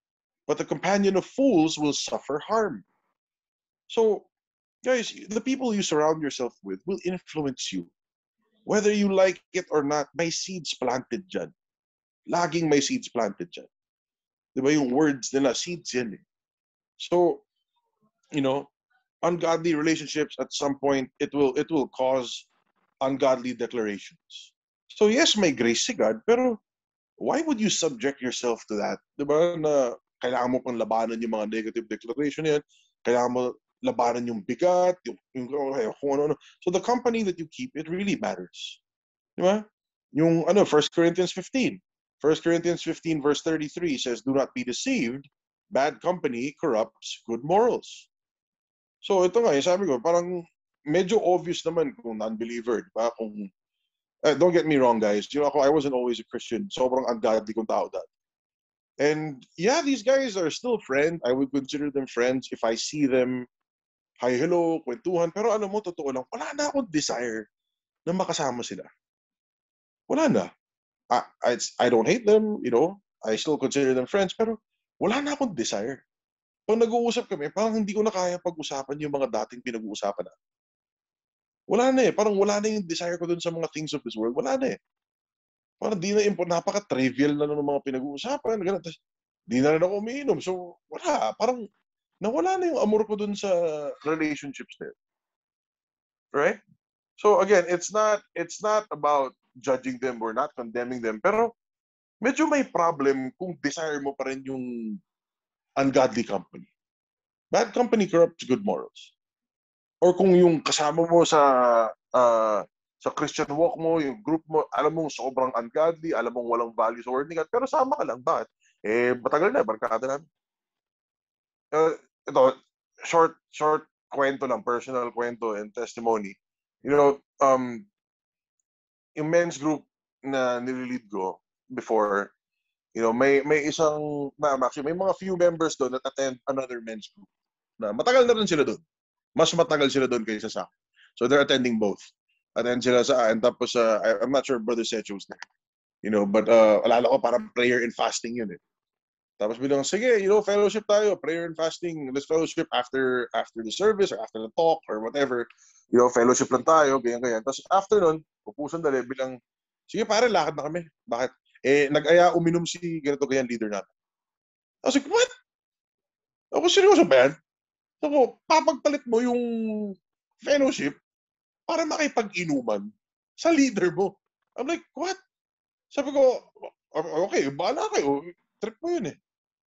but the companion of fools will suffer harm. So, guys, the people you surround yourself with will influence you. Whether you like it or not, may seeds planted dyan. Laging may seeds planted dyan. Di ba yung words nila, seeds yan eh. So, you know, ungodly relationships at some point it will it will cause ungodly declarations. So yes, may grace si God, pero why would you subject yourself to that? Di ba? Na kailangan mo pang labanan yung mga negative declaration yan. Kailangan mo labanan yung bigat, yung, yung kung ano, ano. So the company that you keep, it really matters. Di ba? Yung ano, 1 Corinthians 15. 1 Corinthians 15 verse 33 says, Do not be deceived. Bad company corrupts good morals. So ito nga, sabi ko, parang medyo obvious naman kung non-believer, di ba? Kung, uh, don't get me wrong, guys. You know, ako, I wasn't always a Christian. Sobrang ungodly kong tao dati. And yeah, these guys are still friends. I would consider them friends if I see them. Hi, hello, kwentuhan. Pero alam mo, totoo lang, wala na akong desire na makasama sila. Wala na. I, I, I don't hate them, you know. I still consider them friends, pero wala na akong desire. Pag nag-uusap kami, parang hindi ko na kaya pag-usapan yung mga dating pinag-uusapan na. Wala na eh. Parang wala na yung desire ko dun sa mga things of this world. Wala na eh. Parang di na impo, napaka-trivial na ng mga pinag-uusapan. Ganun. Tapos, di na rin ako umiinom. So, wala. Parang, nawala na yung amor ko dun sa relationships there. Right? So again, it's not it's not about judging them or not condemning them, pero medyo may problem kung desire mo pa rin yung ungodly company. Bad company corrupts good morals. Or kung yung kasama mo sa uh, sa Christian walk mo, yung group mo, alam mong sobrang ungodly, alam mong walang values or anything, pero sama ka lang. Bakit? Eh, matagal na, barkada namin. Uh, ito, short, short kwento lang, personal kwento and testimony. You know, um, yung men's group na nililid ko before, you know, may may isang, na, actually, may mga few members doon that attend another men's group. Na matagal na rin sila doon. Mas matagal sila doon kaysa sa. So they're attending both. Attend sila sa akin. Tapos, uh, I'm not sure Brother Secho's there. You know, but uh, alala ko parang prayer and fasting yun eh. Tapos bilang, sige, you know, fellowship tayo, prayer and fasting, let's fellowship after after the service or after the talk or whatever. You know, fellowship lang tayo, ganyan, ganyan. Tapos after nun, pupusan dali, bilang, sige pare, lakad na kami. Bakit? Eh, nag-aya uminom si ganito ganyan leader natin. I was like, what? Ako, seryoso ba yan? Ako, papagpalit mo yung fellowship para makipag-inuman sa leader mo. I'm like, what? Sabi ko, okay, bahala kayo. Trip mo yun eh.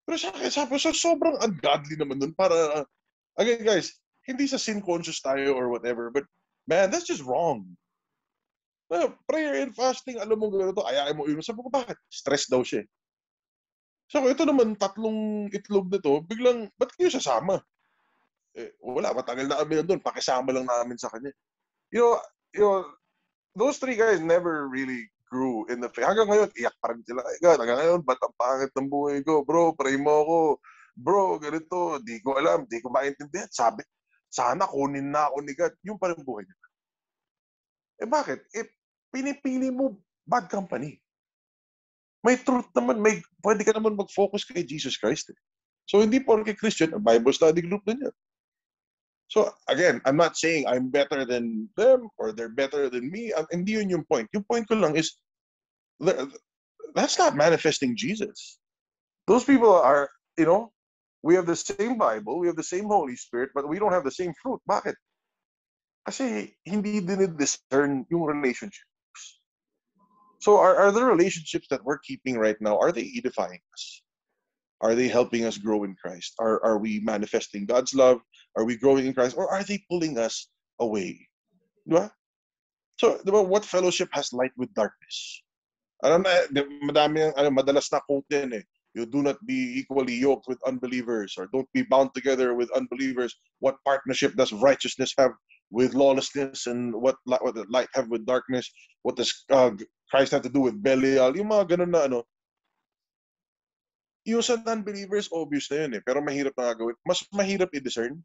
Pero sa akin, sabi so sobrang ungodly naman nun para, again guys, hindi sa sin conscious tayo or whatever, but man, that's just wrong. Uh, prayer and fasting, alam mo gano'n to, ayayin mo yun. Sabi ko, bakit? Stress daw siya. So, ito naman, tatlong itlog na to, biglang, ba't kayo sasama? Eh, wala, matagal na kami doon, pakisama lang namin sa kanya. You know, you know, those three guys never really grew in the faith. Hanggang ngayon, iyak pa rin sila. God, hanggang ngayon, ba't ang pangit ng buhay ko? Bro, pray mo ako. Bro, ganito, di ko alam, di ko maintindihan. Sabi, sana kunin na ako ni God. Yung pa rin buhay niya. Eh bakit? Eh, pinipili mo bad company. May truth naman, may, pwede ka naman mag-focus kay Jesus Christ. Eh. So, hindi porke Christian, Bible study group na niya. So, again, I'm not saying I'm better than them or they're better than me. Ah, hindi yun yung point. Yung point ko lang is, that's not manifesting Jesus. Those people are, you know, we have the same Bible, we have the same Holy Spirit, but we don't have the same fruit. Bakit? Kasi hindi dinidiscern yung relationships. So are, are the relationships that we're keeping right now, are they edifying us? Are they helping us grow in Christ? Are, are we manifesting God's love? Are we growing in Christ? Or are they pulling us away? Diba? So, diba, what fellowship has light with darkness? Alam na, madami, ano, madalas na quote din eh. You do not be equally yoked with unbelievers or don't be bound together with unbelievers. What partnership does righteousness have with lawlessness and what, what does light have with darkness? What does uh, Christ have to do with Belial? Yung mga ganun na ano. Yung sa non-believers, obvious na yun eh. Pero mahirap na gagawin. Mas mahirap i-discern.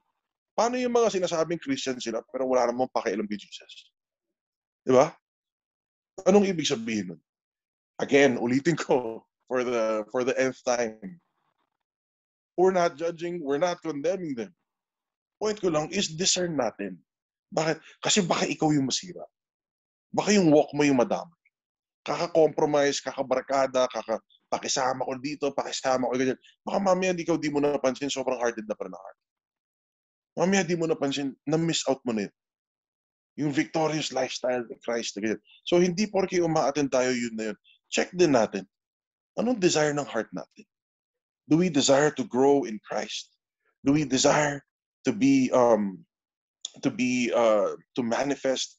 Paano yung mga sinasabing Christian sila pero wala namang pakialam kay Jesus? Di ba? Anong ibig sabihin nun? Again, ulitin ko for the for the nth time. We're not judging, we're not condemning them. Point ko lang is discern natin. Bakit? Kasi baka ikaw yung masira. Baka yung walk mo yung madamay. Kaka-compromise, kakabarkada, kaka pakisama ko dito, pakisama ko ganyan. Baka mamaya ikaw di mo napansin, sobrang hearted na pa na heart. Mamaya di mo napansin, na-miss out mo na yun. Yung victorious lifestyle ni Christ. na. So hindi porke umaattend tayo yun na yun. Check din natin. Anong desire ng heart natin? Do we desire to grow in Christ? Do we desire to be um to be uh to manifest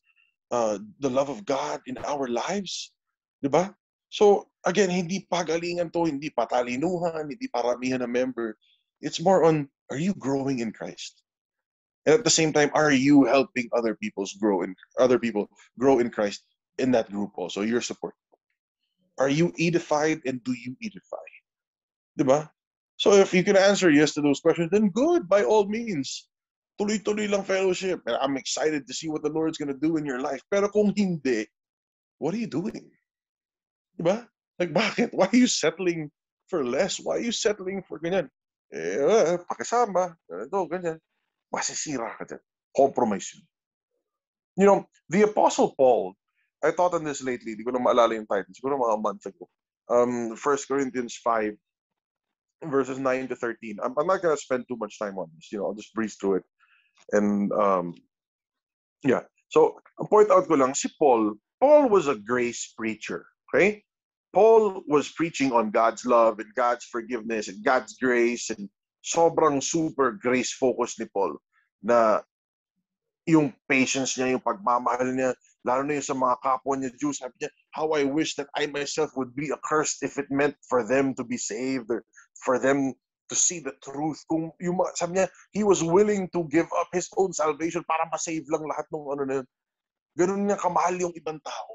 uh the love of God in our lives? 'Di ba? So again, hindi pagalingan to, hindi patalinuhan, hindi paramihan na member. It's more on are you growing in Christ? And at the same time, are you helping other people's grow in other people grow in Christ in that group also? Your support. Are you edified and do you edify? Diba? So if you can answer yes to those questions, then good, by all means. Tuloy-tuloy lang fellowship. And I'm excited to see what the Lord's gonna do in your life. Pero kung hindi, what are you doing? Diba? Like, bakit? Why are you settling for less? Why are you settling for ganyan? Eh, uh, pakisama, ganito, ganyan. Dyan. Compromise. You know, the Apostle Paul, I thought on this lately, di ko na maalala yung title, siguro mga month ago. Um, 1 Corinthians 5, verses 9 to 13. I'm, I'm not going to spend too much time on this. You know, I'll just breeze through it. And um, yeah. So, ang point out ko lang, si Paul, Paul was a grace preacher. Okay? Paul was preaching on God's love and God's forgiveness and God's grace and sobrang super grace focus ni Paul na yung patience niya, yung pagmamahal niya, lalo na yung sa mga kapwa niya Jews, sabi niya, how I wish that I myself would be accursed if it meant for them to be saved or for them to see the truth. Kung yung, sabi niya, he was willing to give up his own salvation para ma-save lang lahat ng ano na yun. Ganun niya kamahal yung ibang tao.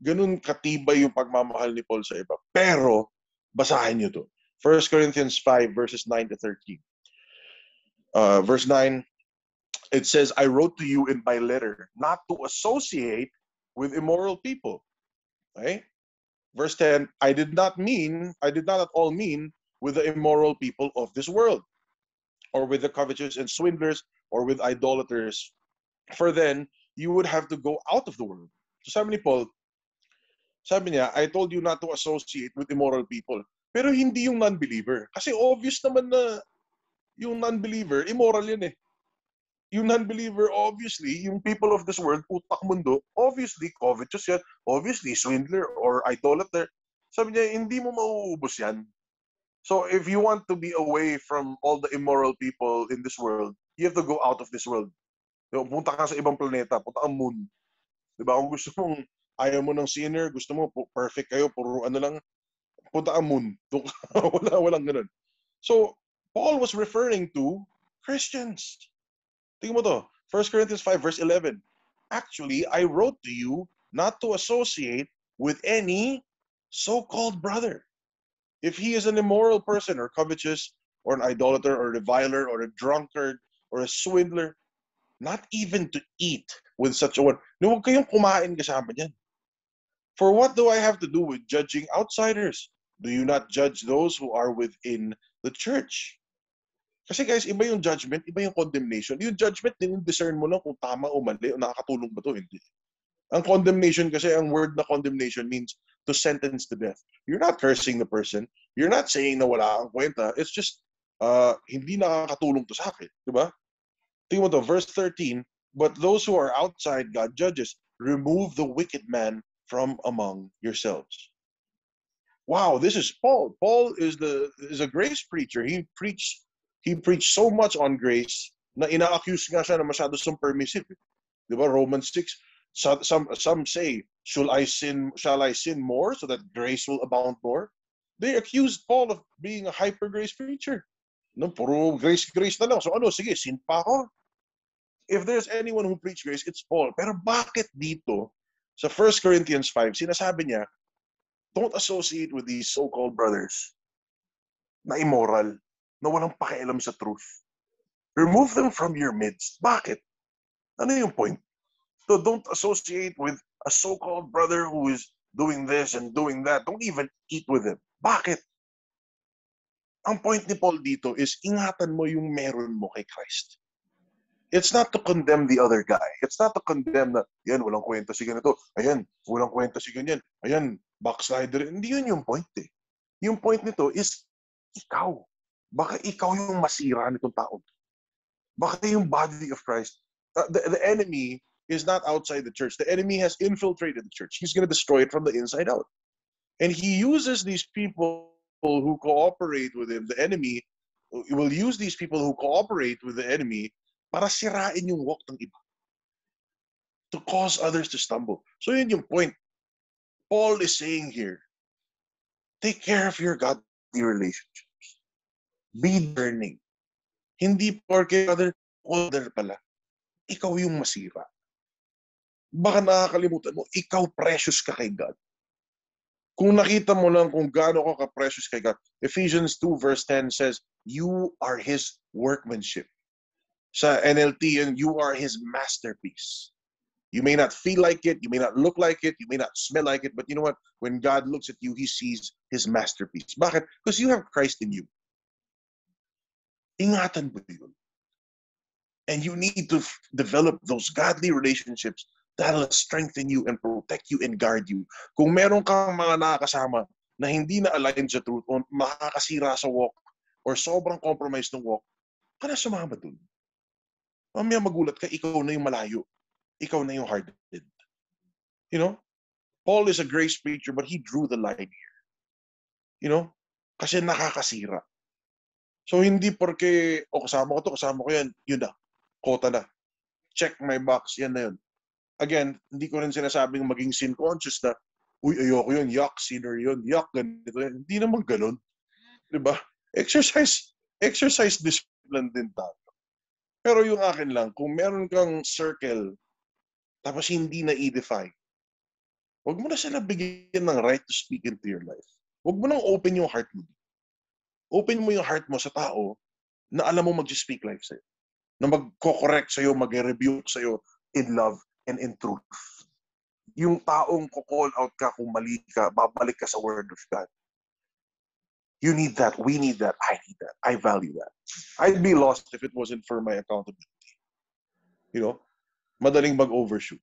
Ganun katibay yung pagmamahal ni Paul sa iba. Pero, basahin niyo to. 1 Corinthians 5 verses 9 to 13. Uh, verse 9, it says, I wrote to you in my letter not to associate with immoral people. Okay? Verse 10, I did not mean, I did not at all mean with the immoral people of this world, or with the covetous and swindlers, or with idolaters. For then, you would have to go out of the world. So sabi ni Paul, sabi niya, I told you not to associate with immoral people. Pero hindi yung non-believer. Kasi obvious naman na yung non-believer, immoral yun eh. Yung non-believer, obviously, yung people of this world, utak mundo, obviously, covetous yan, obviously, swindler or idolater. Sabi niya, hindi mo mauubos yan. So if you want to be away from all the immoral people in this world, you have to go out of this world. Diba? Punta ka sa ibang planeta, punta ang moon. Diba? Kung gusto mong ayaw mo ng sinner, gusto mo perfect kayo, puro ano lang, punta ang moon. Wala, walang ganun. So, Paul was referring to Christians. Tingnan mo to. 1 Corinthians 5 verse 11. Actually, I wrote to you not to associate with any so-called brother. If he is an immoral person or covetous or an idolater or a reviler or a drunkard or a swindler, not even to eat with such a one. Huwag kayong kumain kasama niyan. For what do I have to do with judging outsiders? Do you not judge those who are within the church? Kasi guys, iba yung judgment, iba yung condemnation. Yung judgment, din discern mo lang kung tama o mali o nakakatulong ba to, hindi. Ang condemnation kasi, ang word na condemnation means to sentence to death. You're not cursing the person. You're not saying na wala kang kwenta. It's just, uh, hindi nakakatulong to sa akin. Diba? Tingnan mo to, verse 13, But those who are outside God judges, remove the wicked man from among yourselves. Wow, this is Paul. Paul is the is a grace preacher. He preached he preached so much on grace na ina-accuse nga siya na masyado permissive. Di ba? Romans 6, some, some, say, shall I sin shall I sin more so that grace will abound more? They accused Paul of being a hyper grace preacher. No, puro grace grace na lang. So ano, sige, sin pa ako. If there's anyone who preach grace, it's Paul. Pero bakit dito sa 1 Corinthians 5, sinasabi niya, don't associate with these so-called brothers na immoral, na walang pakialam sa truth. Remove them from your midst. Bakit? Ano yung point? So don't associate with a so-called brother who is doing this and doing that. Don't even eat with him. Bakit? Ang point ni Paul dito is ingatan mo yung meron mo kay Christ. It's not to condemn the other guy. It's not to condemn na, yan, walang kwenta si ganito. Ayan, walang kwenta si ganyan. Ayan, backslider. Hindi yun yung point eh. Yung point nito is, ikaw. Baka ikaw yung masira nitong tao. Baka yung body of Christ. Uh, the, the enemy is not outside the church. The enemy has infiltrated the church. He's going to destroy it from the inside out. And he uses these people who cooperate with him, the enemy, will use these people who cooperate with the enemy para sirain yung walk ng iba. To cause others to stumble. So yun yung point. Paul is saying here, take care of your godly relationships. Be learning. Hindi porke other other pala. Ikaw yung masira. Baka nakakalimutan mo, ikaw precious ka kay God. Kung nakita mo lang kung gaano ka ka-precious kay God, Ephesians 2 verse 10 says, you are His workmanship. Sa NLT, yun, you are His masterpiece. You may not feel like it, you may not look like it, you may not smell like it, but you know what? When God looks at you, He sees His masterpiece. Bakit? Because you have Christ in you. Ingatan mo yun. And you need to f- develop those godly relationships that'll strengthen you and protect you and guard you. Kung meron kang mga nakakasama na hindi na aligned sa truth o makakasira sa walk or sobrang compromise ng walk, ka na sumama dun. Mamaya magulat ka, ikaw na yung malayo. Ikaw na yung hard-headed. You know? Paul is a grace preacher but he drew the line here. You know? Kasi nakakasira. So hindi porque, o oh, kasama ko to, kasama ko yan, yun na. Kota na. Check my box, yan na yun. Again, hindi ko rin sinasabing maging sin conscious na, uy, ayoko yun, yuck, sinner yun, yuck, ganito yan. Hindi naman ganun. Diba? Exercise, exercise discipline din tayo. Pero yung akin lang, kung meron kang circle, tapos hindi na i-define, huwag mo na sila bigyan ng right to speak into your life. Huwag mo nang open yung heart mo. Open mo yung heart mo sa tao na alam mo mag-speak life sa'yo na magko-correct sa'yo, mag-rebuke sa'yo in love and in truth. Yung taong ko-call out ka kung mali ka, babalik ka sa Word of God. You need that. We need that. I need that. I value that. I'd be lost if it wasn't for my accountability. You know, madaling mag-overshoot.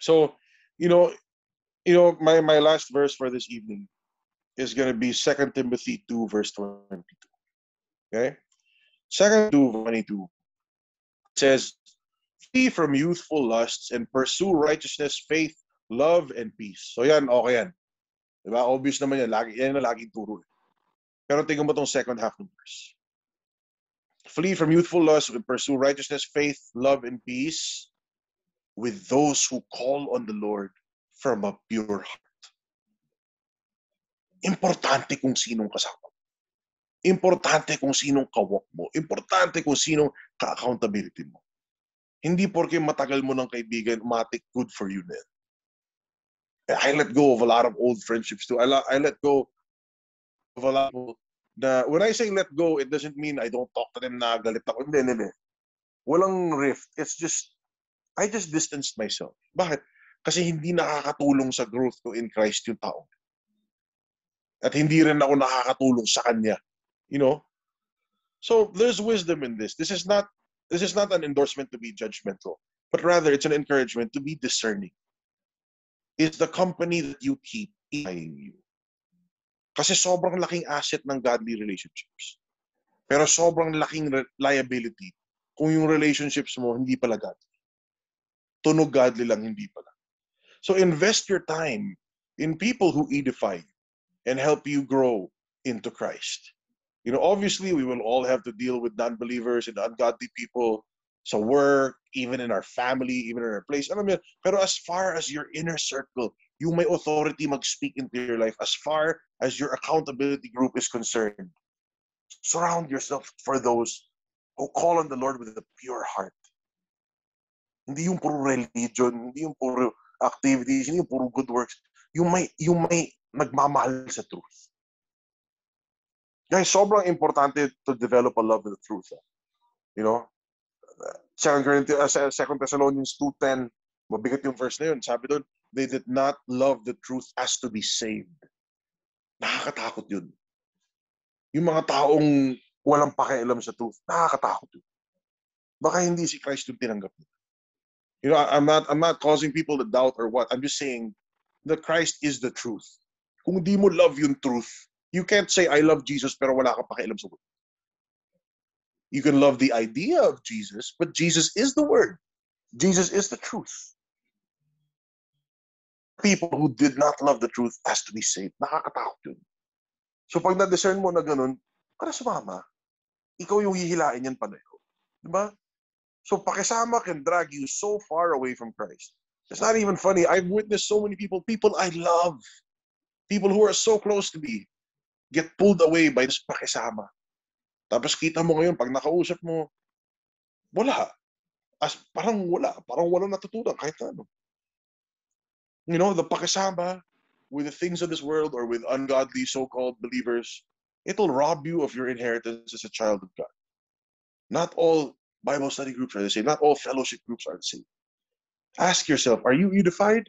So, you know, you know, my, my last verse for this evening is going to be 2 Timothy 2, verse 22. Okay? 2 22 says, Flee from youthful lusts and pursue righteousness, faith, love, and peace. So yan, okay yan. Diba? Obvious naman yan. Lagi, yan na laging turo. Eh. Pero tingnan mo tong second half ng verse. Flee from youthful lusts and pursue righteousness, faith, love, and peace with those who call on the Lord from a pure heart. Importante kung sinong kasama Importante kung sinong kawak mo. Importante kung sinong ka-accountability mo. Hindi porke matagal mo ng kaibigan, matik good for you then. I let go of a lot of old friendships too. I, I let go of a lot of na when I say let go, it doesn't mean I don't talk to them na galit ako. Hindi, hindi. Walang rift. It's just, I just distanced myself. Bakit? Kasi hindi nakakatulong sa growth ko in Christ yung tao. At hindi rin ako nakakatulong sa kanya. You know? So there's wisdom in this. This is not this is not an endorsement to be judgmental but rather it's an encouragement to be discerning. Is the company that you keep eyeing you? Kasi sobrang laking asset ng godly relationships. Pero sobrang laking liability kung yung relationships mo hindi pala godly tunog godly lang hindi pala so invest your time in people who edify you and help you grow into Christ you know, obviously we will all have to deal with non-believers and ungodly people so work, even in our family, even in our place. Pero as far as your inner circle, you may authority mag-speak into your life, as far as your accountability group is concerned, surround yourself for those who call on the Lord with a pure heart. Hindi yung puro religion, hindi yung puro activities, hindi yung puro good works. Yung may, yung may nagmamahal sa truth. Guys, sobrang importante to develop a love of the truth. Eh. You know? Second Corinthians, uh, Second Thessalonians 2.10, mabigat yung verse na yun. Sabi doon, they did not love the truth as to be saved. Nakakatakot yun. Yung mga taong walang pakialam sa truth, nakakatakot yun. Baka hindi si Christ yung tinanggap nila. You know, I'm not, I'm not causing people to doubt or what. I'm just saying the Christ is the truth. Kung di mo love yung truth, You can't say, I love Jesus, pero wala ka pakialam sa buhay. You can love the idea of Jesus, but Jesus is the word. Jesus is the truth. People who did not love the truth has to be saved. Nakakatakot yun. So pag na-discern mo na ganun, para sumama. Ikaw yung hihilain yan pareho. Di ba? So pakisama can drag you so far away from Christ. It's not even funny. I've witnessed so many people, people I love, people who are so close to me, get pulled away by this pakisama. Tapos kita mo ngayon, pag nakausap mo, wala. As, parang wala. Parang wala natutunan kahit ano. You know, the pakisama with the things of this world or with ungodly so-called believers, it'll rob you of your inheritance as a child of God. Not all Bible study groups are the same. Not all fellowship groups are the same. Ask yourself, are you edified?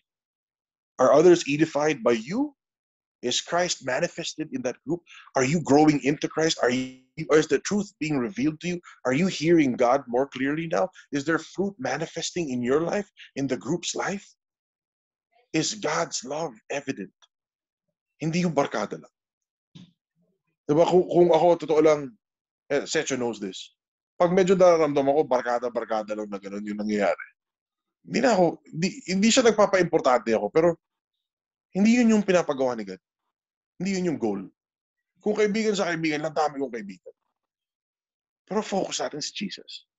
Are others edified by you? Is Christ manifested in that group? Are you growing into Christ? Are you or is the truth being revealed to you? Are you hearing God more clearly now? Is there fruit manifesting in your life, in the group's life? Is God's love evident? Hindi yung barkada lang. Diba, kung, kung ako, totoo lang, eh, Secho knows this. Pag medyo nararamdaman ko, barkada-barkada lang na ganun yung nangyayari. Hindi na ako, hindi, hindi siya nagpapa-importante ako, pero hindi yun yung pinapagawa ni God. Hindi yun yung goal. Kung kaibigan sa kaibigan, lang dami kong kaibigan. Pero focus natin si Jesus.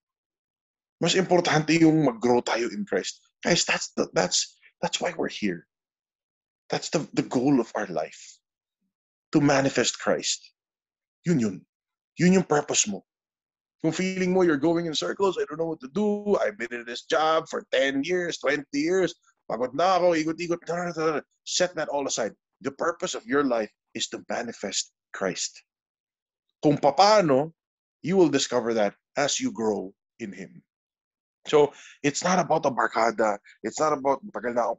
Mas importante yung mag-grow tayo in Christ. Guys, that's the, that's that's why we're here. That's the, the goal of our life. To manifest Christ. Yun yun. Yun yung purpose mo. Kung feeling mo you're going in circles, I don't know what to do, I've been in this job for 10 years, 20 years, pagod na ako, igot-igot, set that all aside. The purpose of your life is to manifest Christ. Kung paano, you will discover that as you grow in Him. So, it's not about the barkada. It's not about tagal na ako.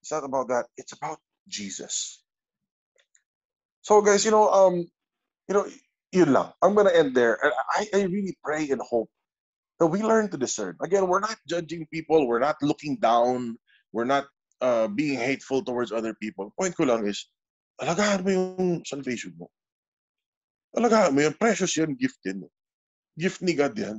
It's not about that. It's about Jesus. So, guys, you know, um, you know, yun lang. I'm gonna end there. And I, I really pray and hope that we learn to discern. Again, we're not judging people. We're not looking down. We're not uh, being hateful towards other people. Point ko lang is, alagaan mo yung salvation mo. Alagaan mo yan. Precious yan. Gift yan. Gift ni God yan.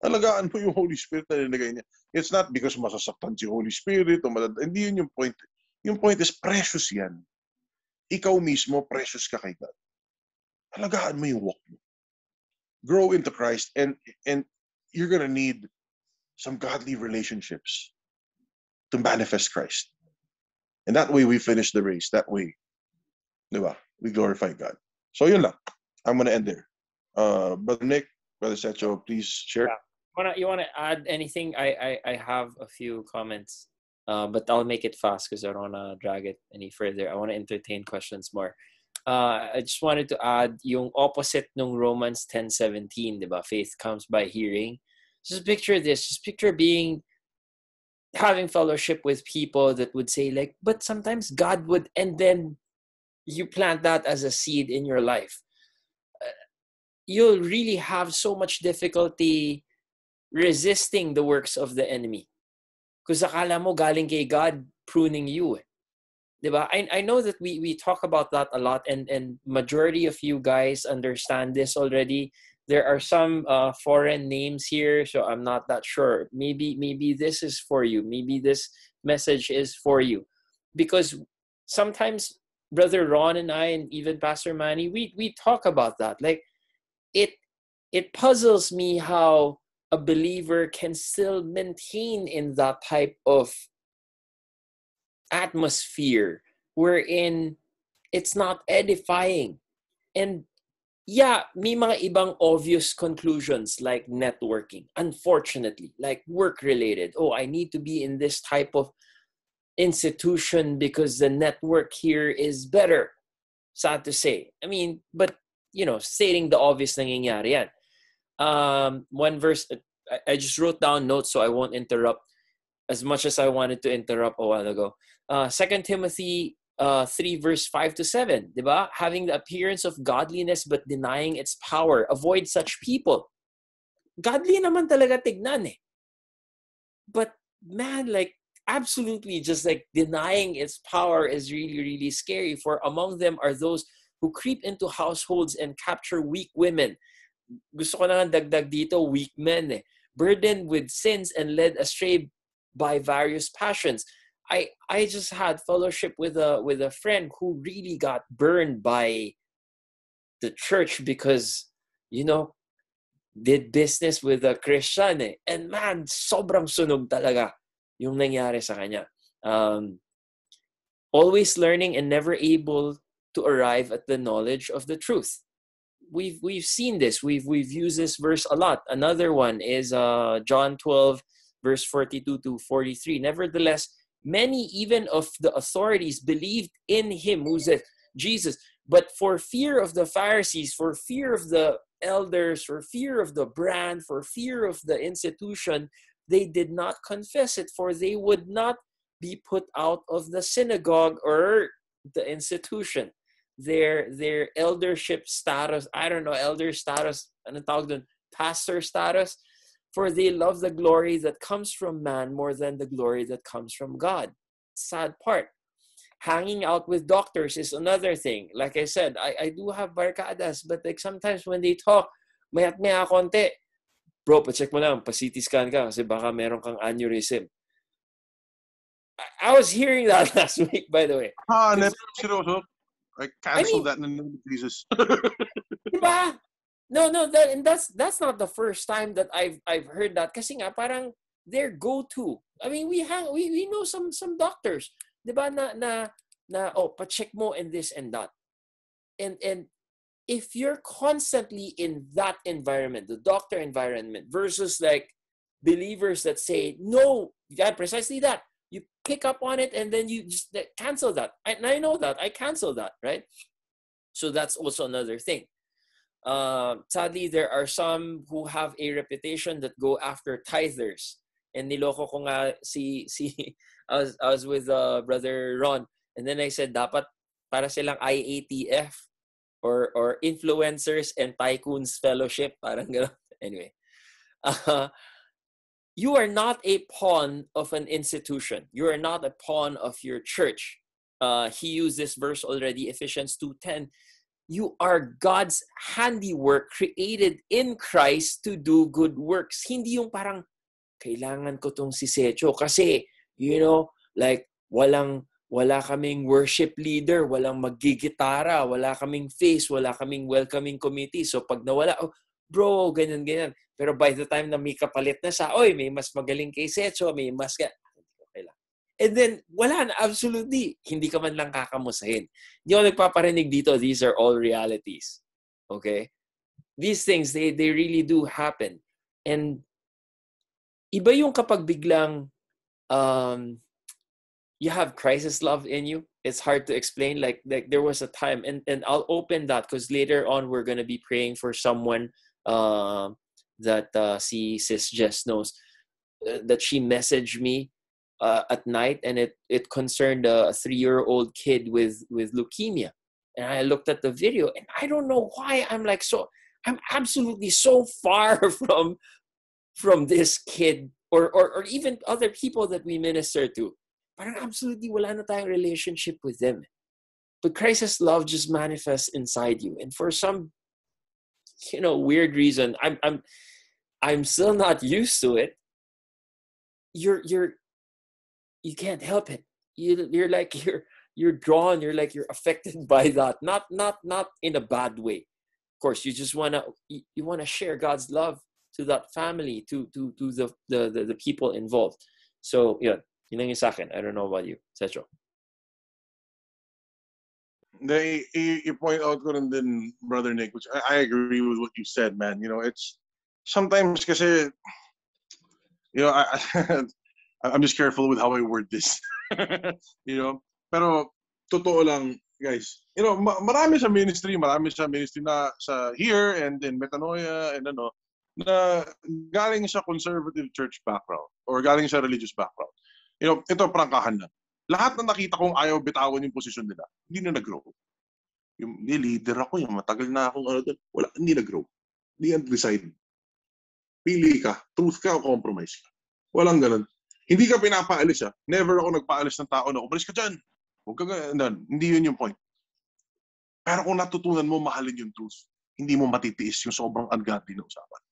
Alagaan mo yung Holy Spirit na nilagay niya. It's not because masasaktan si Holy Spirit o madad- hindi yun yung point. Yung point is precious yan. Ikaw mismo, precious ka kay God. Alagaan mo yung walk mo. Grow into Christ and and you're gonna need some godly relationships to manifest Christ. And that way we finish the race. That way, di ba? We glorify God. So yun lang. I'm gonna end there. Uh, Brother Nic, Brother Secho, please share. Yeah. Wanna, you want to add anything? I, I, I have a few comments, uh, but I'll make it fast because I don't want to drag it any further. I want to entertain questions more. Uh, I just wanted to add yung opposite nung Romans 10:17, 'di ba? Faith comes by hearing. Just picture this. Just picture being having fellowship with people that would say like, but sometimes God would, and then you plant that as a seed in your life. Uh, you'll really have so much difficulty resisting the works of the enemy. Because akala mo galing kay God pruning you. Eh. I, I know that we, we talk about that a lot and, and majority of you guys understand this already. There are some uh, foreign names here, so I'm not that sure. Maybe maybe this is for you. Maybe this message is for you. Because sometimes Brother Ron and I and even Pastor Manny, we, we talk about that. Like it it puzzles me how a believer can still maintain in that type of atmosphere wherein it's not edifying. And yeah, may mga ibang obvious conclusions like networking. Unfortunately, like work related. Oh, I need to be in this type of institution because the network here is better. Sad to say. I mean, but you know, stating the obvious nangyayari yan. Um, one verse, I, I just wrote down notes so I won't interrupt as much as I wanted to interrupt a while ago. Uh, 2 Timothy uh, 3 verse 5 to 7, diba? Having the appearance of godliness but denying its power. Avoid such people. Godly naman talaga tignan eh. But man, like absolutely just like denying its power is really, really scary. For among them are those who creep into households and capture weak women. gusto ko na dagdag dito, weak men eh. Burdened with sins and led astray by various passions. I I just had fellowship with a with a friend who really got burned by the church because you know did business with a Christian eh. And man, sobrang sunog talaga yung nangyari sa kanya. Um, always learning and never able to arrive at the knowledge of the truth. We've we've seen this. We've we've used this verse a lot. Another one is uh, John 12 verse 42 to 43. Nevertheless, many even of the authorities believed in him, who's it? Jesus. But for fear of the Pharisees, for fear of the elders, for fear of the brand, for fear of the institution, they did not confess it, for they would not be put out of the synagogue or the institution. Their their eldership status, I don't know, elder status, ano tawag pastor status, for they love the glory that comes from man more than the glory that comes from God. Sad part. Hanging out with doctors is another thing. Like I said, I, I do have barkadas, but like sometimes when they talk, mayat maya konti, bro, pa-check mo lang, pa-CT scan ka kasi baka meron kang aneurysm. I, I was hearing that last week, by the way. Ah, Because- never seryoso. I canceled I that in the name of Jesus. Diba? No, no, that, and that's that's not the first time that I've I've heard that. Kasi nga parang their go-to. I mean, we hang we, we know some some doctors, ba na na na oh, pa-check mo and this and that. And and if you're constantly in that environment, the doctor environment versus like believers that say, "No, yeah, precisely that." You pick up on it and then you just cancel that. And I know that. I cancel that, right? So that's also another thing. Uh, sadly, there are some who have a reputation that go after tithers. And niloko ko nga si, si I, was, I was with uh, brother Ron. And then I said, dapat para silang IATF or, or Influencers and Tycoons Fellowship. Parang gano'n. Anyway. Uh, you are not a pawn of an institution. You are not a pawn of your church. Uh, he used this verse already, Ephesians 2.10 you are God's handiwork created in Christ to do good works. Hindi yung parang, kailangan ko tong si Secho kasi, you know, like, walang, wala kaming worship leader, walang magigitara, wala kaming face, wala kaming welcoming committee. So pag nawala, oh, bro, ganyan, ganyan. Pero by the time na may kapalit na sa, oy, may mas magaling kay Secho, may mas. And then, wala na, absolutely. Hindi ka man lang kakamusahin. Hindi ako nagpaparinig dito, these are all realities. Okay? These things, they, they really do happen. And iba yung kapag biglang um, you have crisis love in you. It's hard to explain. Like, like there was a time, and, and I'll open that because later on we're going to be praying for someone uh, that uh, see Sis Jess knows uh, that she messaged me uh, at night and it it concerned a three year old kid with with leukemia. And i looked at the video and i don't know why i'm like so i'm absolutely so far from from this kid or or, or even other people that we minister to. Parang absolutely wala na tayong relationship with them. But christ's love just manifests inside you. And for some you know weird reason i'm i'm i'm still not used to it. You're you're you can't help it. You you're like you're you're drawn. You're like you're affected by that. Not not not in a bad way. Of course, you just wanna you, you wanna share God's love to that family, to to to the the the, the people involved. So yeah, yun lang yung sa akin. I don't know about you, Secho. They, you, point out ko rin din, Brother Nic, which I, I agree with what you said, man. You know, it's sometimes kasi, you know, I, I'm just careful with how I word this. you know, pero totoo lang, guys. You know, ma- marami sa ministry, marami sa ministry na sa here and in Metanoia and ano, na galing sa conservative church background or galing sa religious background. You know, ito prangkahan na. Lahat na nakita kong ayaw bitawan yung posisyon nila, hindi na nag-grow. Yung hindi, leader ako, yung matagal na akong ano wala, hindi nag-grow. Hindi yan decide. Pili ka, truth ka o compromise ka. Walang ganun. Hindi ka pinapaalis ah. Never ako nagpaalis ng tao na umalis ka dyan. Huwag ka ganun. Hindi yun yung point. Pero kung natutunan mo, mahalin yung truth. hindi mo matitiis yung sobrang ungodly na usapan.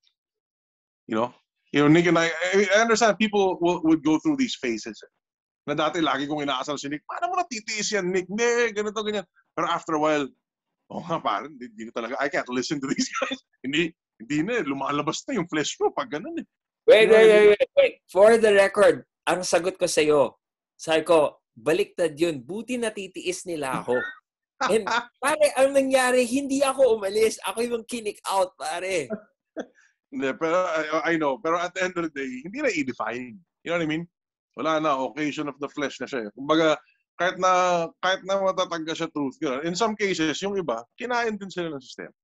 You know? You know, Nick and I, I understand people will, would go through these phases. Na dati lagi kong inaasal si Nick, paano mo natitiis yan, Nick? Hindi, ganito, ganyan. Pero after a while, oh nga, parang, hindi, hindi talaga, I can't listen to these guys. hindi, hindi na, lumalabas na yung flesh mo pag ganun eh. Wait, wait, wait, wait, wait. For the record, ang sagot ko sa iyo, sabi ko, baliktad yun. Buti natitiis nila ako. And pare, ang nangyari, hindi ako umalis. Ako yung kinik out, pare. Hindi, pero I, I know. Pero at the end of the day, hindi na i-define. You know what I mean? Wala na, occasion of the flesh na siya. Eh. Kumbaga, kahit na kahit na matatangga siya truth, yun. in some cases, yung iba, kinain din sila ng sistema.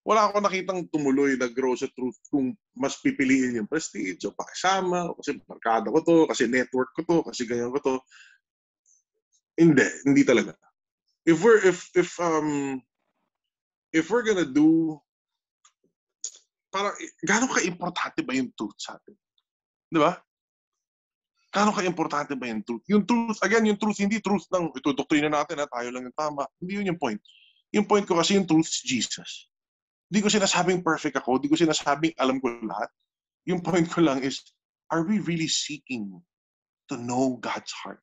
Wala ako nakitang tumuloy na grow sa truth kung mas pipiliin yung prestige o pakisama, o kasi markada ko to, kasi network ko to, kasi ganyan ko to. Hindi, hindi talaga. If we're, if, if, um, if we're gonna do parang gaano ka-importante ba yung truth sa atin? Di ba? Gaano ka-importante ba yung truth? Yung truth, again, yung truth, hindi truth ng ito, doktrina natin na tayo lang yung tama. Hindi yun yung point. Yung point ko kasi yung truth is Jesus. Hindi ko sinasabing perfect ako. Hindi ko sinasabing alam ko lahat. Yung point ko lang is, are we really seeking to know God's heart?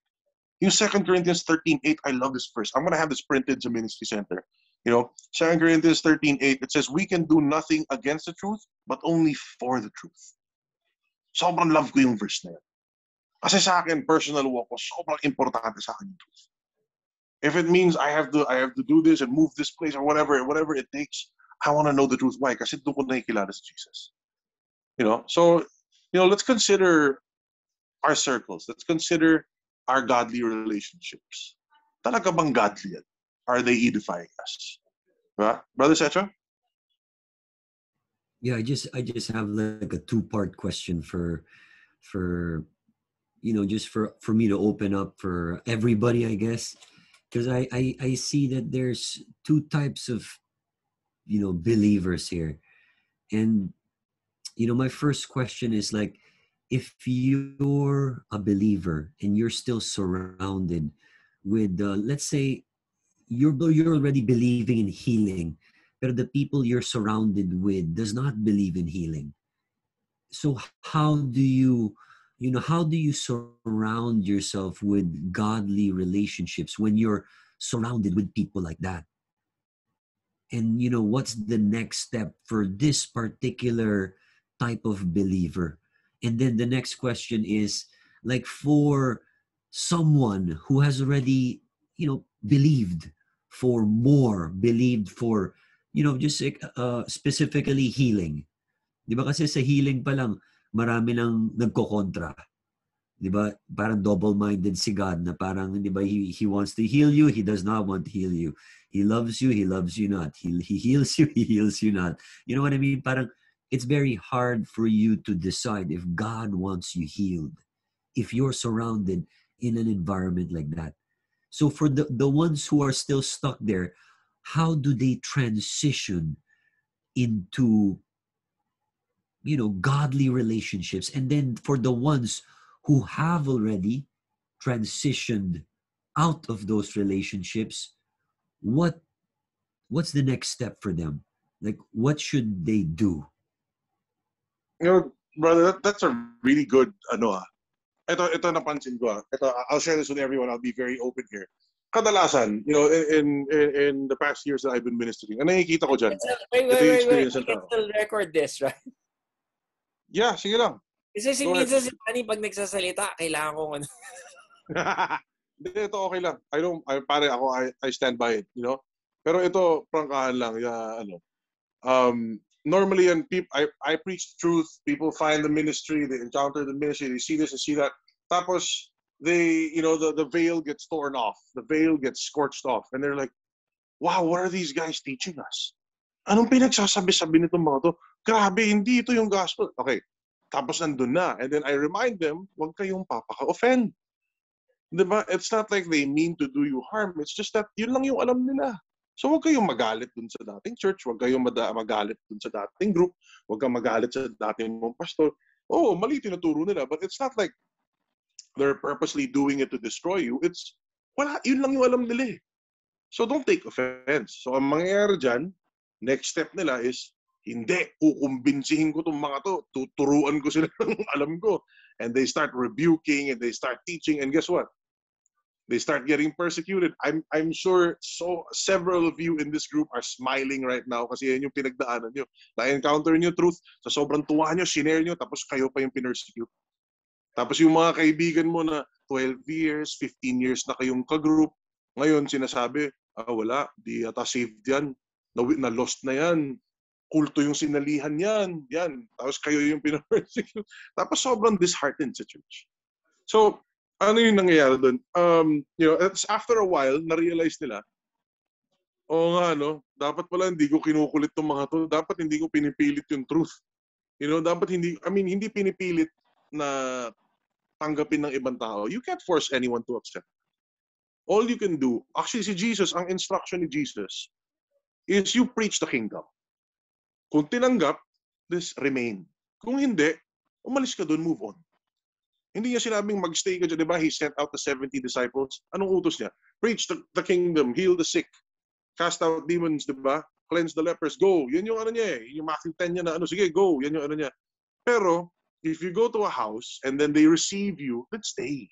Yung 2 Corinthians 13.8, I love this verse. I'm gonna have this printed sa Ministry Center. You know, 2 Corinthians 13, 8, it says, we can do nothing against the truth, but only for the truth. Sobrang love ko yung verse na yun. Kasi sa akin, personal walk ko, sobrang importante sa akin yung truth. If it means I have to I have to do this and move this place or whatever, whatever it takes, I want to know the truth. Why? Kasi doon ko nakikilala si Jesus. You know, so, you know, let's consider our circles. Let's consider our godly relationships. Talaga bang godly are they edifying us? Right? Brother Secho? Yeah, I just I just have like a two part question for for you know just for for me to open up for everybody I guess because I, I I see that there's two types of you know believers here. And you know my first question is like if you're a believer and you're still surrounded with uh, let's say you're you're already believing in healing but the people you're surrounded with does not believe in healing. So how do you you know how do you surround yourself with godly relationships when you're surrounded with people like that and you know what's the next step for this particular type of believer and then the next question is like for someone who has already you know believed for more, believed for, you know, just uh, specifically healing. Di ba kasi sa healing pa lang, marami nang nagkokontra. Di ba? Parang double-minded si God na parang, di ba, he, he wants to heal you, he does not want to heal you. He loves you, he loves you not. He, he heals you, he heals you not. You know what I mean? Parang, it's very hard for you to decide if God wants you healed. If you're surrounded in an environment like that. So for the, the ones who are still stuck there, how do they transition into you know godly relationships and then for the ones who have already transitioned out of those relationships what what's the next step for them like what should they do you know brother that, that's a really good ano ah, ito, ito napansin ko. Ah. Ito, I'll share this with everyone. I'll be very open here. Kadalasan, you know, in in in the past years that I've been ministering, ano nakikita ko dyan? Wait, wait, wait, wait. wait. We can still record this, right? Yeah, sige lang. Kasi si minsan si Manny pag nagsasalita, kailangan ko ano. Hindi, ito okay lang. I don't, I, pare ako, I, I stand by it, you know? Pero ito, prangkahan lang, yeah, ano. Um, normally and people I, I preach truth. People find the ministry they encounter the ministry they see this and see that. Tapos they you know the, the veil gets torn off. The veil gets scorched off. And they're like wow what are these guys teaching us? Anong pinagsasabi-sabi nitong mga to? Grabe hindi ito yung gospel. Okay tapos nandun na and then I remind them wag kayong papaka-offend diba it's not like they mean to do you harm it's just that yun lang yung alam nila So huwag kayong magalit dun sa dating church, huwag kayong magalit dun sa dating group, huwag kang magalit sa dating mong pastor. Oh, mali tinuturo nila, but it's not like they're purposely doing it to destroy you. It's, wala, yun lang yung alam nila eh. So don't take offense. So ang mangyayari dyan, Next step nila is, hindi, kukumbinsihin ko tong mga to, tuturuan ko sila ng alam ko. And they start rebuking and they start teaching and guess what? They start getting persecuted. I'm I'm sure so several of you in this group are smiling right now kasi yan yung pinagdaanan nyo. Na-encounter nyo truth, sa sobrang tuwa nyo, sinare nyo, tapos kayo pa yung pinersecute. Tapos yung mga kaibigan mo na 12 years, 15 years na kayong ka-group, ngayon sinasabi, ah, wala, di ata saved yan. Na, na lost na yan. Kulto yung sinalihan yan. Yan. Tapos kayo yung pinersecute. Tapos sobrang disheartened sa church. So, ano yung nangyayari doon? Um, you know, after a while, na-realize nila, oo nga, no, dapat pala hindi ko kinukulit tong mga to. Dapat hindi ko pinipilit yung truth. You know, dapat hindi, I mean, hindi pinipilit na tanggapin ng ibang tao. You can't force anyone to accept. All you can do, actually si Jesus, ang instruction ni Jesus, is you preach the kingdom. Kung tinanggap, this remain. Kung hindi, umalis ka doon, move on. Hindi niya sinabing magstay ka dyan, di ba? He sent out the 70 disciples. Anong utos niya? Preach the, the kingdom, heal the sick, cast out demons, di ba? Cleanse the lepers, go. Yan yung ano niya eh. Yung Matthew 10 niya na ano, sige, go. Yan yung ano niya. Pero, if you go to a house and then they receive you, then stay.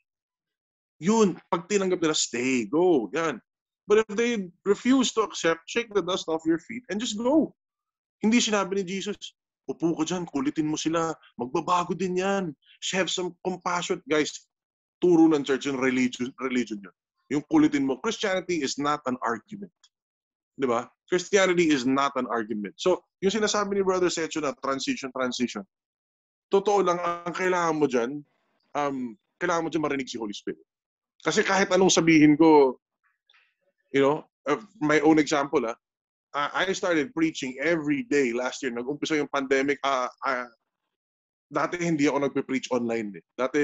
Yun, pag tinanggap nila, stay, go, yan. But if they refuse to accept, shake the dust off your feet and just go. Hindi sinabi ni Jesus, upo ka dyan, kulitin mo sila, magbabago din yan. Have some compassion. Guys, turo ng church yung religion, religion yun. Yung kulitin mo. Christianity is not an argument. Di ba? Christianity is not an argument. So, yung sinasabi ni Brother Secho na transition, transition, totoo lang, ang kailangan mo dyan, um, kailangan mo dyan marinig si Holy Spirit. Kasi kahit anong sabihin ko, you know, my own example, ah, uh, I started preaching every day last year. Nag-umpisa yung pandemic. Uh, uh, dati hindi ako nagpe-preach online. Eh. Dati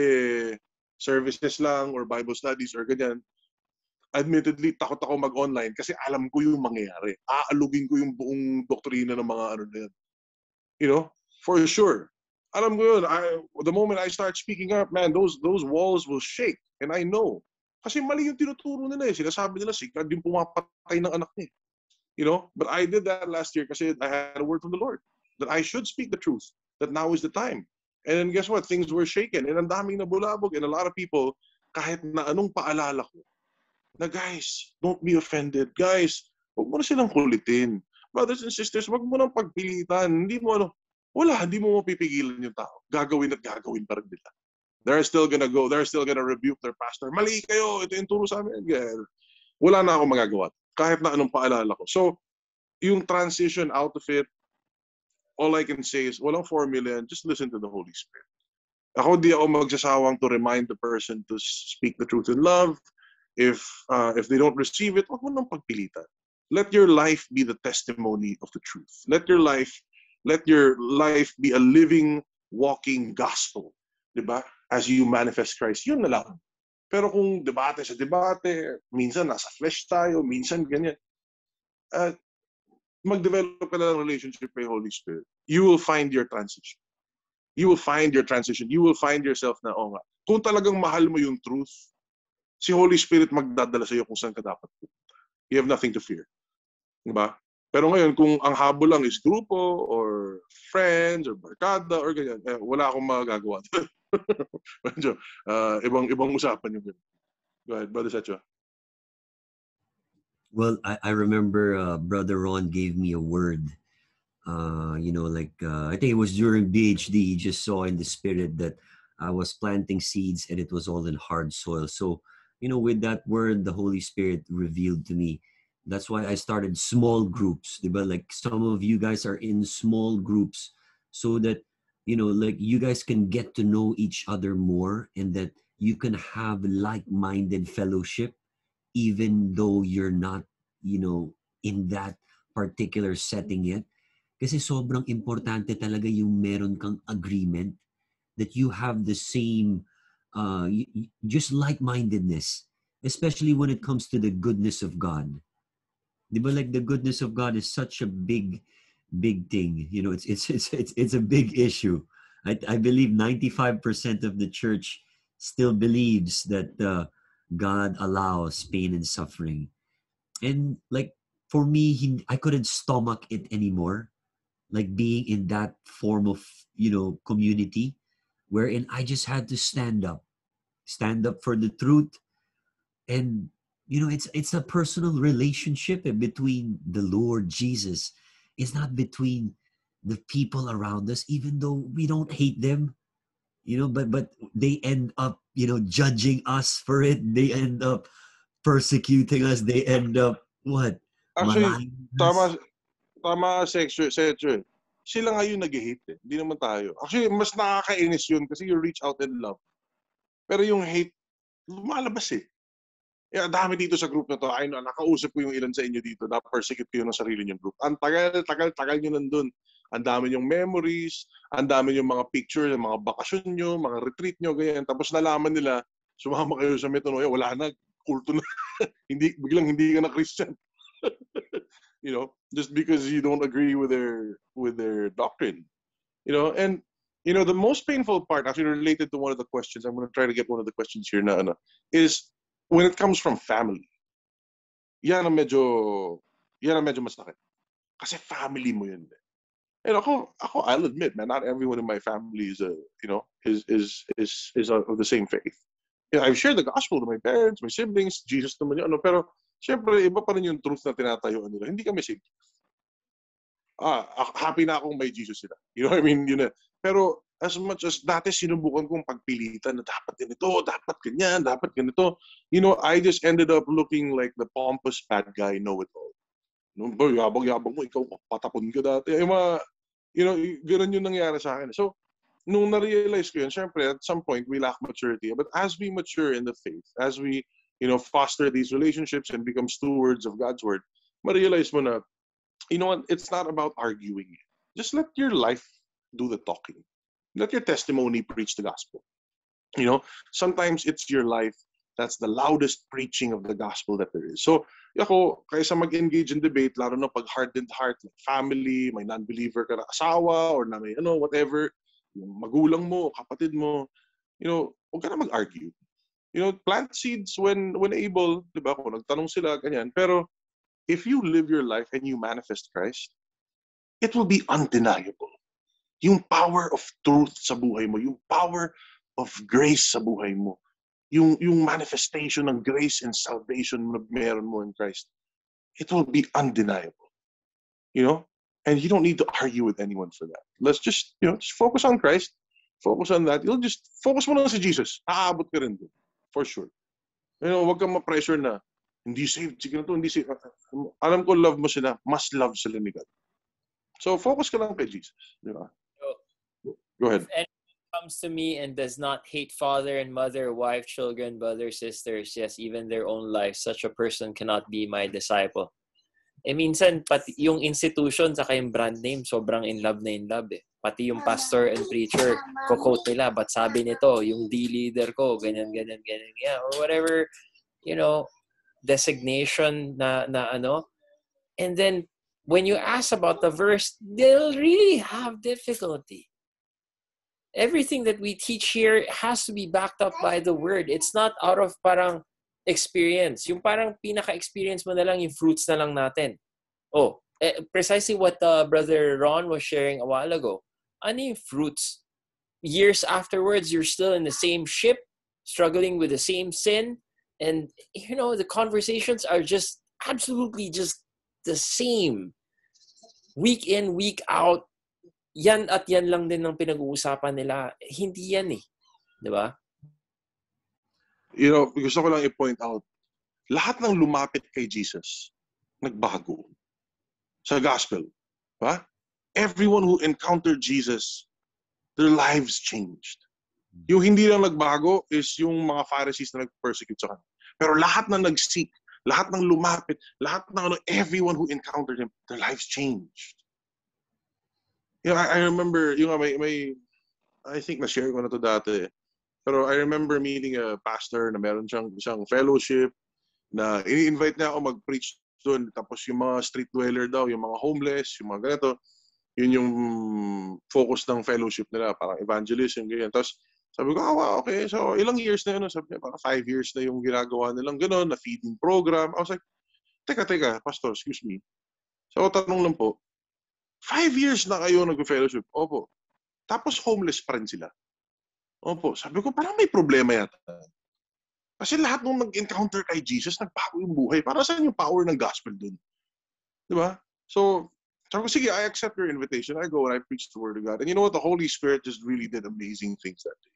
services lang or Bible studies or ganyan. Admittedly, takot ako mag-online kasi alam ko yung mangyayari. Aalugin ko yung buong doktrina ng mga ano na yan. You know, for sure. Alam ko yun. I, the moment I start speaking up, man, those those walls will shake. And I know. Kasi mali yung tinuturo nila eh. Sinasabi nila, si God yung pumapatay ng anak niya. You know, but I did that last year kasi I had a word from the Lord that I should speak the truth, that now is the time. And then guess what? Things were shaken. And ang daming nabulabog. And a lot of people, kahit na anong paalala ko, na guys, don't be offended. Guys, huwag mo na silang kulitin. Brothers and sisters, huwag mo nang pagpilitan. Hindi mo ano, wala, hindi mo mapipigilan yung tao. Gagawin at gagawin pa rin nila. They're still gonna go, they're still gonna rebuke their pastor. Mali kayo, ito yung turo sa amin. Yeah. Wala na ako magagawa. Kahit na anong paalala ko. So, yung transition out of it, all I can say is, walang formula and just listen to the Holy Spirit. Ako di ako magsasawang to remind the person to speak the truth in love. If uh, if they don't receive it, wag mo nang pagpilitan. Let your life be the testimony of the truth. Let your life let your life be a living, walking gospel. Diba? As you manifest Christ. Yun na lang. Pero kung debate sa debate, minsan nasa flesh tayo, minsan ganyan. Uh, mag-develop ka na ng relationship with Holy Spirit. You will find your transition. You will find your transition. You will find yourself na, oh nga, kung talagang mahal mo yung truth, si Holy Spirit magdadala sa iyo kung saan ka dapat. You have nothing to fear. Diba? Pero ngayon, kung ang habol lang is grupo or friends or barkada or ganyan, eh, wala akong magagawa. Medyo, uh, ibang, ibang usapan. Go ahead, Brother Secho. Well, I, I remember uh, Brother Ron gave me a word. Uh, you know, like uh, I think it was during BHD. He just saw in the spirit that I was planting seeds and it was all in hard soil. So, you know, with that word, the Holy Spirit revealed to me. That's why I started small groups. But like some of you guys are in small groups, so that you know, like you guys can get to know each other more, and that you can have like-minded fellowship even though you're not, you know, in that particular setting yet. Kasi sobrang importante talaga yung meron kang agreement that you have the same, uh, just like-mindedness, especially when it comes to the goodness of God. Diba like the goodness of God is such a big, big thing. You know, it's it's it's it's, it's a big issue. I, I believe 95% of the church still believes that uh, God allows pain and suffering. And like for me, he, I couldn't stomach it anymore. Like being in that form of, you know, community wherein I just had to stand up, stand up for the truth. And, you know, it's it's a personal relationship between the Lord Jesus. It's not between the people around us, even though we don't hate them, you know, but but they end up, you know, judging us for it. They end up persecuting us. They end up what? Actually, tama, tama Secho. eh. Sila nga yung nag-hate eh. Hindi naman tayo. Actually, mas nakakainis yun kasi you reach out and love. Pero yung hate, lumalabas eh. Eh, dami dito sa group na to. Know, nakausap ko yung ilan sa inyo dito. Na-persecute yung ng sarili niyong group. Ang tagal, tagal, tagal nyo nandun. Ang dami yung memories, ang dami yung mga pictures, mga bakasyon nyo, mga retreat nyo, ganyan. Tapos nalaman nila, sumama kayo sa metanoia, wala na, kulto na. hindi, biglang hindi ka na Christian. you know, just because you don't agree with their with their doctrine. You know, and you know the most painful part, actually related to one of the questions, I'm going to try to get one of the questions here na ano, is when it comes from family. Yan ang medyo, yan ang medyo masakit. Kasi family mo yun. And ako, ako, I'll admit, man, not everyone in my family is, a, you know, is is is is of the same faith. You know, I've shared the gospel to my parents, my siblings, Jesus naman yun, ano, pero Siyempre, iba pa rin yung truth na tinatayuan nila. Hindi kami same. Ah, ah, happy na akong may Jesus sila. You know what I mean? Yun na. Pero as much as dati sinubukan kong pagpilitan na dapat ganito, dapat ganyan, dapat ganito, you know, I just ended up looking like the pompous bad guy know-it-all. No, boy, yabang-yabang mo, ikaw, patapon ka dati. Yung mga, you know, ganun yung nangyari sa akin. So, nung na-realize ko yun, syempre, at some point, we lack maturity. But as we mature in the faith, as we you know, foster these relationships and become stewards of God's word, ma-realize mo na, you know what, it's not about arguing. Just let your life do the talking. Let your testimony preach the gospel. You know, sometimes it's your life that's the loudest preaching of the gospel that there is. So, ako, kaysa mag-engage in debate, lalo na pag hardened heart, like family, may non-believer ka na asawa, or na may ano, whatever, yung magulang mo, kapatid mo, you know, huwag ka na mag-argue you know, plant seeds when when able, 'di ba? Kung nagtanong sila ganyan. Pero if you live your life and you manifest Christ, it will be undeniable. Yung power of truth sa buhay mo, yung power of grace sa buhay mo, yung yung manifestation ng grace and salvation na meron mo in Christ, it will be undeniable. You know? And you don't need to argue with anyone for that. Let's just, you know, just focus on Christ. Focus on that. You'll just focus mo lang sa Jesus. Aabot ka rin doon for sure. You know, wag kang ma-pressure na hindi saved, sige na to, hindi saved. Alam ko love mo sila, mas love sila ni God. So focus ka lang kay Jesus, di ba? Go ahead. If anyone comes to me and does not hate father and mother, wife, children, brothers, sisters, yes, even their own life, such a person cannot be my disciple. Eh minsan, pati yung institution sa yung brand name, sobrang in love na in love eh. Pati yung pastor and preacher, ko-quote nila, but sabi nito, yung D-leader ko, ganyan, ganyan, ganyan, yeah, or whatever, you know, designation na, na ano. And then, when you ask about the verse, they'll really have difficulty. Everything that we teach here has to be backed up by the word. It's not out of parang experience. Yung parang pinaka-experience mo na lang, yung fruits na lang natin. Oh, eh, precisely what uh, Brother Ron was sharing a while ago. Ano yung fruits? Years afterwards, you're still in the same ship, struggling with the same sin, and you know the conversations are just absolutely just the same. Week in, week out, yan at yan lang din ng pinag-uusapan nila. Hindi yan eh. Di ba? You know, gusto ko lang i-point out, lahat ng lumapit kay Jesus, nagbago. Sa gospel. Ba? Everyone who encountered Jesus, their lives changed. Yung hindi lang nagbago is yung mga Pharisees na nag-persecute sa kanya. Pero lahat na nag-seek, lahat ng lumapit, lahat ng ano, everyone who encountered him, their lives changed. You know, I, I remember, yung may, may, I think na-share ko na to dati. Pero I remember meeting a pastor na meron siyang isang fellowship na ini-invite niya ako mag-preach doon. Tapos yung mga street dweller daw, yung mga homeless, yung mga ganito, yun yung focus ng fellowship nila, parang evangelism, ganyan. Tapos sabi ko, ah, wow, okay. So, ilang years na yun? Sabi niya, parang five years na yung ginagawa nilang gano'n, na feeding program. I was like, teka, teka, pastor, excuse me. So, tanong lang po, five years na kayo nag-fellowship. Opo. Tapos homeless pa rin sila. Opo. Sabi ko, parang may problema yata. Kasi lahat nung nag-encounter kay Jesus, nagbago yung buhay. Para saan yung power ng gospel dun? Di ba? So, sabi ko, sige, I accept your invitation. I go and I preach the word of God. And you know what? The Holy Spirit just really did amazing things that day.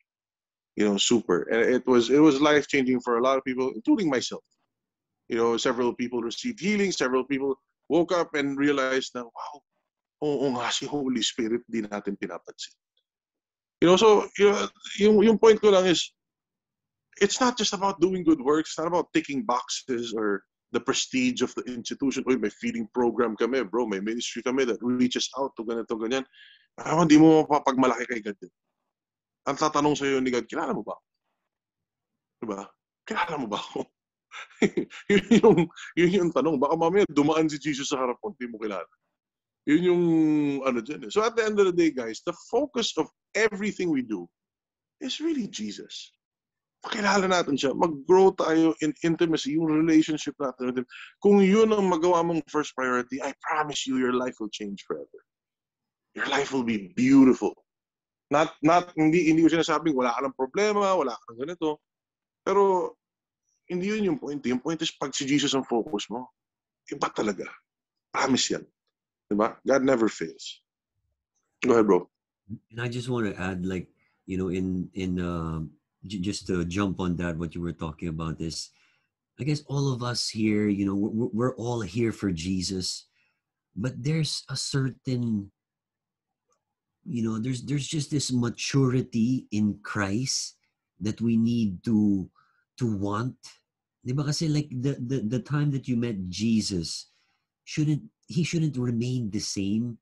You know, super. And it was it was life changing for a lot of people, including myself. You know, several people received healing. Several people woke up and realized na, wow, oo nga si Holy Spirit di natin pinapansin. You know, so yung, yung point ko lang is, it's not just about doing good works. It's not about ticking boxes or the prestige of the institution. Uy, may feeding program kami, bro. May ministry kami that reaches out to ganito, ganyan. Ah, hindi mo mapapagmalaki kay God. Ang tatanong sa'yo ni God, kilala mo ba? Diba? Kilala mo ba ako? yun, yung, yun yung tanong. Baka mamaya dumaan si Jesus sa harap mo, hindi mo kilala. Yun yung ano dyan. Eh. So at the end of the day, guys, the focus of everything we do is really Jesus. Pakilala natin siya. Mag-grow tayo in intimacy, yung relationship natin with Him. Kung yun ang magawa mong first priority, I promise you, your life will change forever. Your life will be beautiful. Not, not, hindi, hindi ko sinasabing wala ka ng problema, wala ka ng ganito. Pero, hindi yun yung point. Yung point is pag si Jesus ang focus mo, iba talaga. Promise yan. Diba? God never fails. Go ahead, bro. And I just want to add, like, you know, in in uh, j- just to jump on that, what you were talking about is, I guess all of us here, you know, we're, we're all here for Jesus, but there's a certain, you know, there's there's just this maturity in Christ that we need to to want. Di ba kasi like the, the the time that you met Jesus, shouldn't he shouldn't remain the same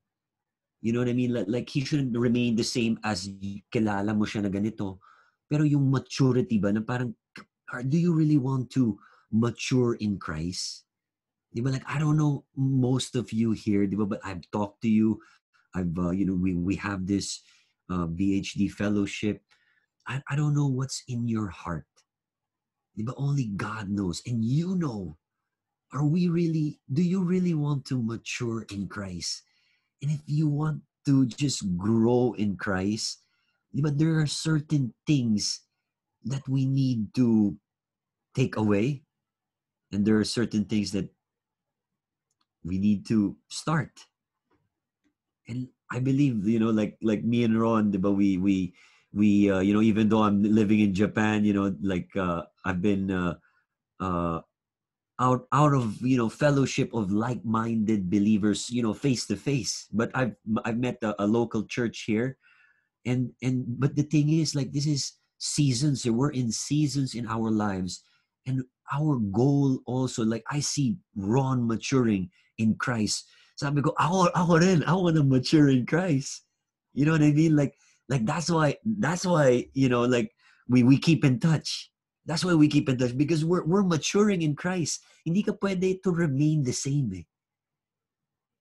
You know what I mean? Like, like he shouldn't remain the same as kilala mo siya na ganito. Pero yung maturity ba na parang, do you really want to mature in Christ? Di ba? Like, I don't know most of you here, di ba? But I've talked to you. I've, uh, you know, we, we have this uh, BHD fellowship. I, I don't know what's in your heart. Ba? Only God knows. And you know, are we really, do you really want to mature in Christ? And if you want to just grow in Christ, but there are certain things that we need to take away, and there are certain things that we need to start. And I believe, you know, like like me and Ron, but we we we uh, you know, even though I'm living in Japan, you know, like uh, I've been uh, uh, out out of you know fellowship of like-minded believers you know face to face but i've i've met a, a local church here. And and but the thing is like this is seasons. So we're in seasons in our lives. And our goal also like i see ron maturing in christ. Ako ako rin. I want to mature in christ. You know what i mean? Like like that's why that's why you know like we we keep in touch that's why we keep in touch because we're we're maturing in Christ. Hindi ka pwede to remain the same eh.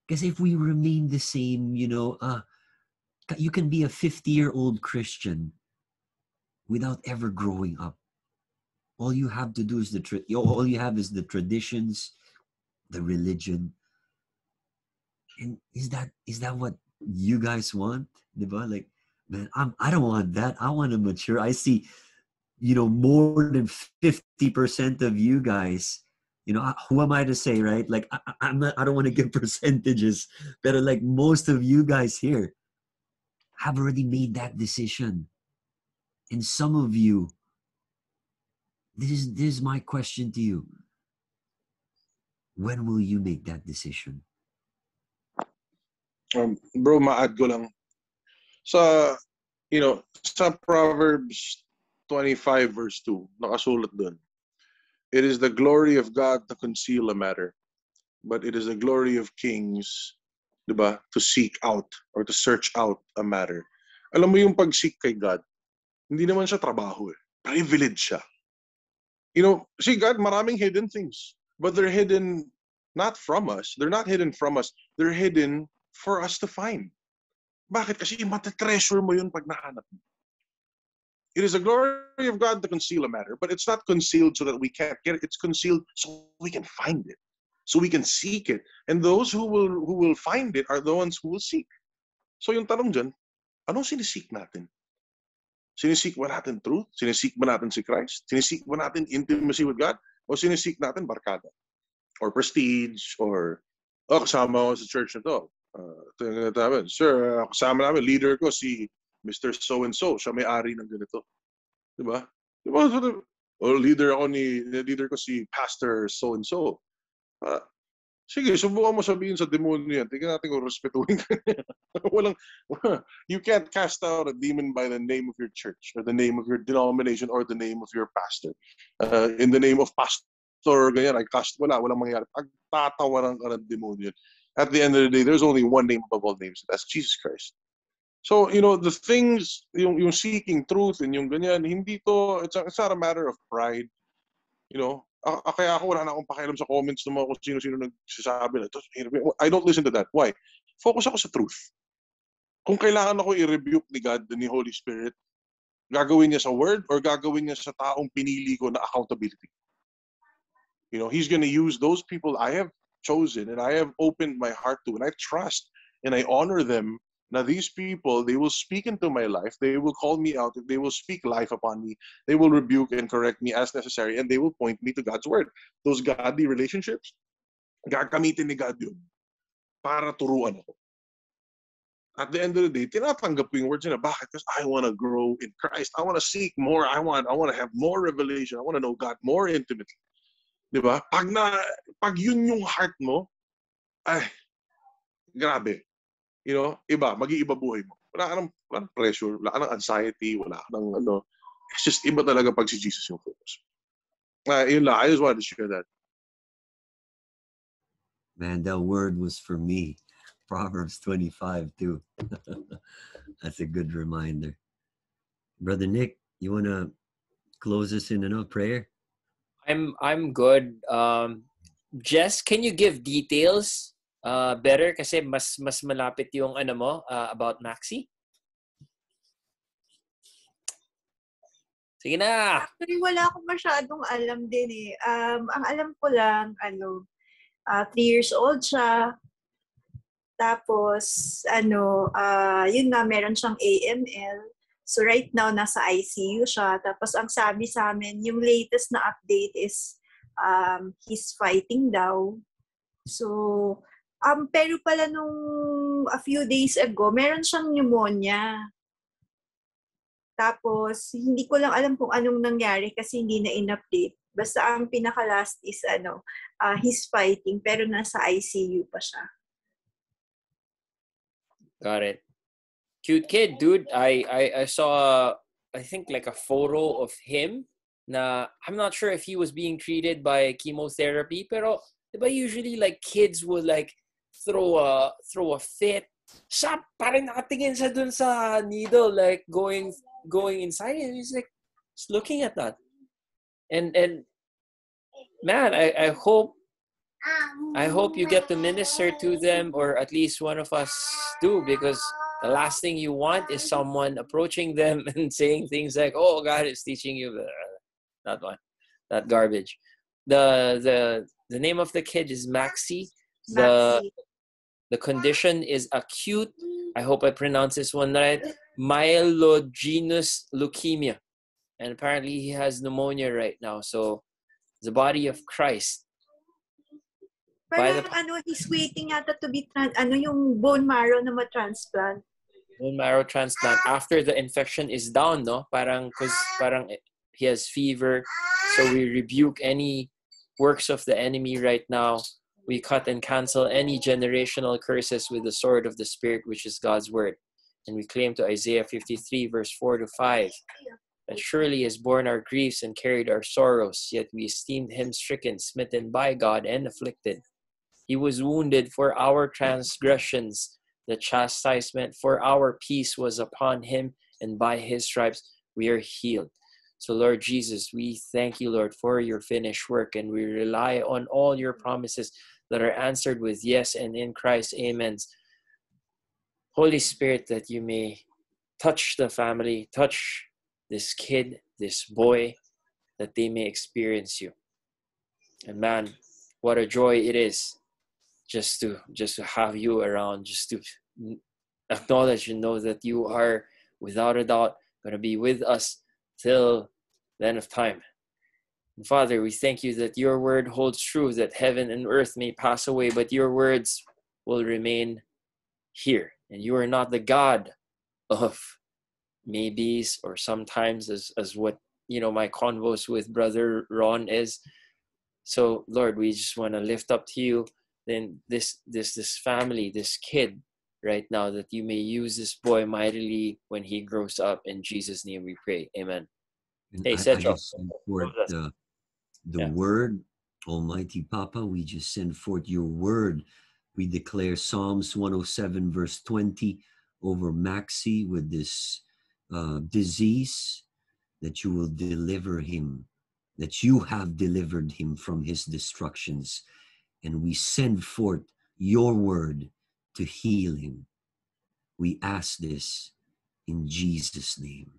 Because if we remain the same, you know, uh, you can be a 50-year-old Christian without ever growing up. All you have to do is the tra- all you have is the traditions, the religion. And is that is that what you guys want? Diba? Like, man, I'm I don't want that. I want to mature. I see you know more than 50% of you guys you know who am i to say right? Like I, i'm not i don't want to give percentages but like most of you guys here have already made that decision. And some of you this is this is my question to you. When will you make that decision? Um, bro, ma-add ko lang. Sa, you know, sa Proverbs 25 verse 2, nakasulat doon. It is the glory of God to conceal a matter, but it is the glory of kings, di ba, to seek out or to search out a matter. Alam mo yung pag-seek kay God, hindi naman siya trabaho eh. Privilege siya. You know, see God, maraming hidden things, but they're hidden not from us. They're not hidden from us. They're hidden for us to find. Bakit? Kasi matetreasure mo yun pag nahanap mo. It is the glory of God to conceal a matter, but it's not concealed so that we can't get it. It's concealed so we can find it. so we can seek it. And those who will who will find it are the ones who will seek. So yung tanong dyan, anong sinisik natin? Sinisik ba natin truth? Sinisik ba natin si Christ? Sinisik ba natin intimacy with God? O sinisik natin barkada? Or prestige? Or, oh, kasama ko sa church na to. Uh, ito yung. Sir, uh, kasama namin, leader ko si Mr. So-and-so. Siya may-ari ng ganito. Diba? Diba? O leader ako ni, leader ko si Pastor So-and-so. Uh, sige, subukan mo sabihin sa demonyo yan. Tingnan natin kung respetuhin. Walang, you can't cast out a demon by the name of your church or the name of your denomination or the name of your pastor. Uh, in the name of pastor, ganyan, I cast, wala, walang mangyayari. Pagtatawaran ka ng demonyo. At the end of the day, there's only one name above all names. That's Jesus Christ. So, you know, the things, yung, yung seeking truth and yung ganyan, hindi to, it's, a, it's not a matter of pride. You know, Ah, ah, kaya ako wala na akong pakialam sa comments ng mga kung sino-sino nagsasabi na, I don't listen to that. Why? Focus ako sa truth. Kung kailangan ako i-rebuke ni God, ni Holy Spirit, gagawin niya sa word or gagawin niya sa taong pinili ko na accountability. You know, He's gonna use those people I have chosen and I have opened my heart to and I trust and I honor them Now, these people, they will speak into my life. They will call me out. They will speak life upon me. They will rebuke and correct me as necessary. And they will point me to God's word. Those godly relationships, gagamitin ni God yun para turuan ako. At the end of the day, tinatanggap ko yung words nila. Bakit? Because I want to grow in Christ. I want to seek more. I want I want to have more revelation. I want to know God more intimately. Di ba? Pag, na, pag yun yung heart mo, ay, grabe. You know, iba, mag-iiba buhay mo. Wala ka ng, wala ng pressure, wala ka ng anxiety, wala ka ng ano. It's just iba talaga pag si Jesus yung focus. Uh, yun lang, I just wanted to share that. Man, that word was for me. Proverbs 25 too. That's a good reminder. Brother Nic, you want to close us in a prayer? I'm I'm good. Um, Jess, can you give details uh, better kasi mas mas malapit yung ano mo uh, about Maxi? Sige na. Actually, wala akong masyadong alam din eh. Um, ang alam ko lang, ano, uh, three years old siya. Tapos, ano, uh, yun nga, meron siyang AML. So right now, nasa ICU siya. Tapos ang sabi sa amin, yung latest na update is um, he's fighting daw. So, Um, pero pala nung a few days ago, meron siyang pneumonia. Tapos, hindi ko lang alam kung anong nangyari kasi hindi na in-update. Basta ang pinaka-last is ano, uh, he's fighting pero nasa ICU pa siya. Got it. Cute kid, dude. I, I, I saw, I think like a photo of him na I'm not sure if he was being treated by chemotherapy pero diba usually like kids would like throw a throw a fit. Siya parang nakatingin siya dun sa needle like going going inside and he's like just looking at that. And and man, I, I hope I hope you get to minister to them or at least one of us do because the last thing you want is someone approaching them and saying things like, "Oh, God is teaching you." That one, that garbage. The the the name of the kid is Maxi. The the condition is acute. I hope I pronounce this one right. Myelogenous leukemia, and apparently he has pneumonia right now. So, the body of Christ. Parang the, ano, he's waiting ata to be, trans, ano yung bone marrow na ma-transplant. Bone marrow transplant. After the infection is down, no? Parang, cause parang he has fever. So we rebuke any works of the enemy right now we cut and cancel any generational curses with the sword of the Spirit, which is God's word. And we claim to Isaiah 53, verse 4 to 5, that surely has borne our griefs and carried our sorrows, yet we esteemed him stricken, smitten by God, and afflicted. He was wounded for our transgressions. The chastisement for our peace was upon him, and by his stripes we are healed. So, Lord Jesus, we thank you, Lord, for your finished work, and we rely on all your promises that are answered with yes and in Christ, amen. Holy Spirit, that you may touch the family, touch this kid, this boy, that they may experience you. And man, what a joy it is just to just to have you around, just to acknowledge and know that you are without a doubt going to be with us till the end of time. And Father, we thank you that your word holds true, that heaven and earth may pass away, but your words will remain here. And you are not the God of maybes or sometimes as, as what you know my convos with brother Ron is. So Lord, we just want to lift up to you then this this this family, this kid right now that you may use this boy mightily when he grows up. In Jesus' name we pray. Amen. And Hey, I, I just send forth the, the Yeah. word, Almighty Papa. We just send forth your word. We declare Psalms 107, verse 20 over Maxi with this uh, disease that you will deliver him, that you have delivered him from his destructions. And we send forth your word to heal him. We ask this in Jesus' name.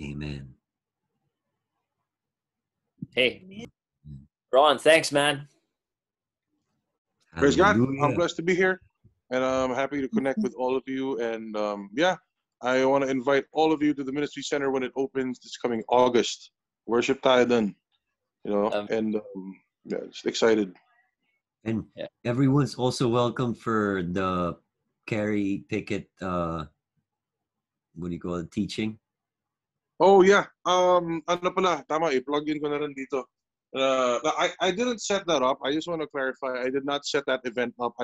Amen. Hey, Ron, thanks, man. Praise God. I'm blessed to be here, and I'm happy to connect with all of you. And um, yeah, I want to invite all of you to the ministry center when it opens this coming August. Worship tayo dun, you know, Um, and um, yeah, just excited. And Yeah. everyone's also welcome for the Carrie Pickett, uh, what do you call it, teaching? Oh yeah, um, ano pala, tama, i-plug in ko na rin dito. Uh, I, I didn't set that up. I just want to clarify. I did not set that event up.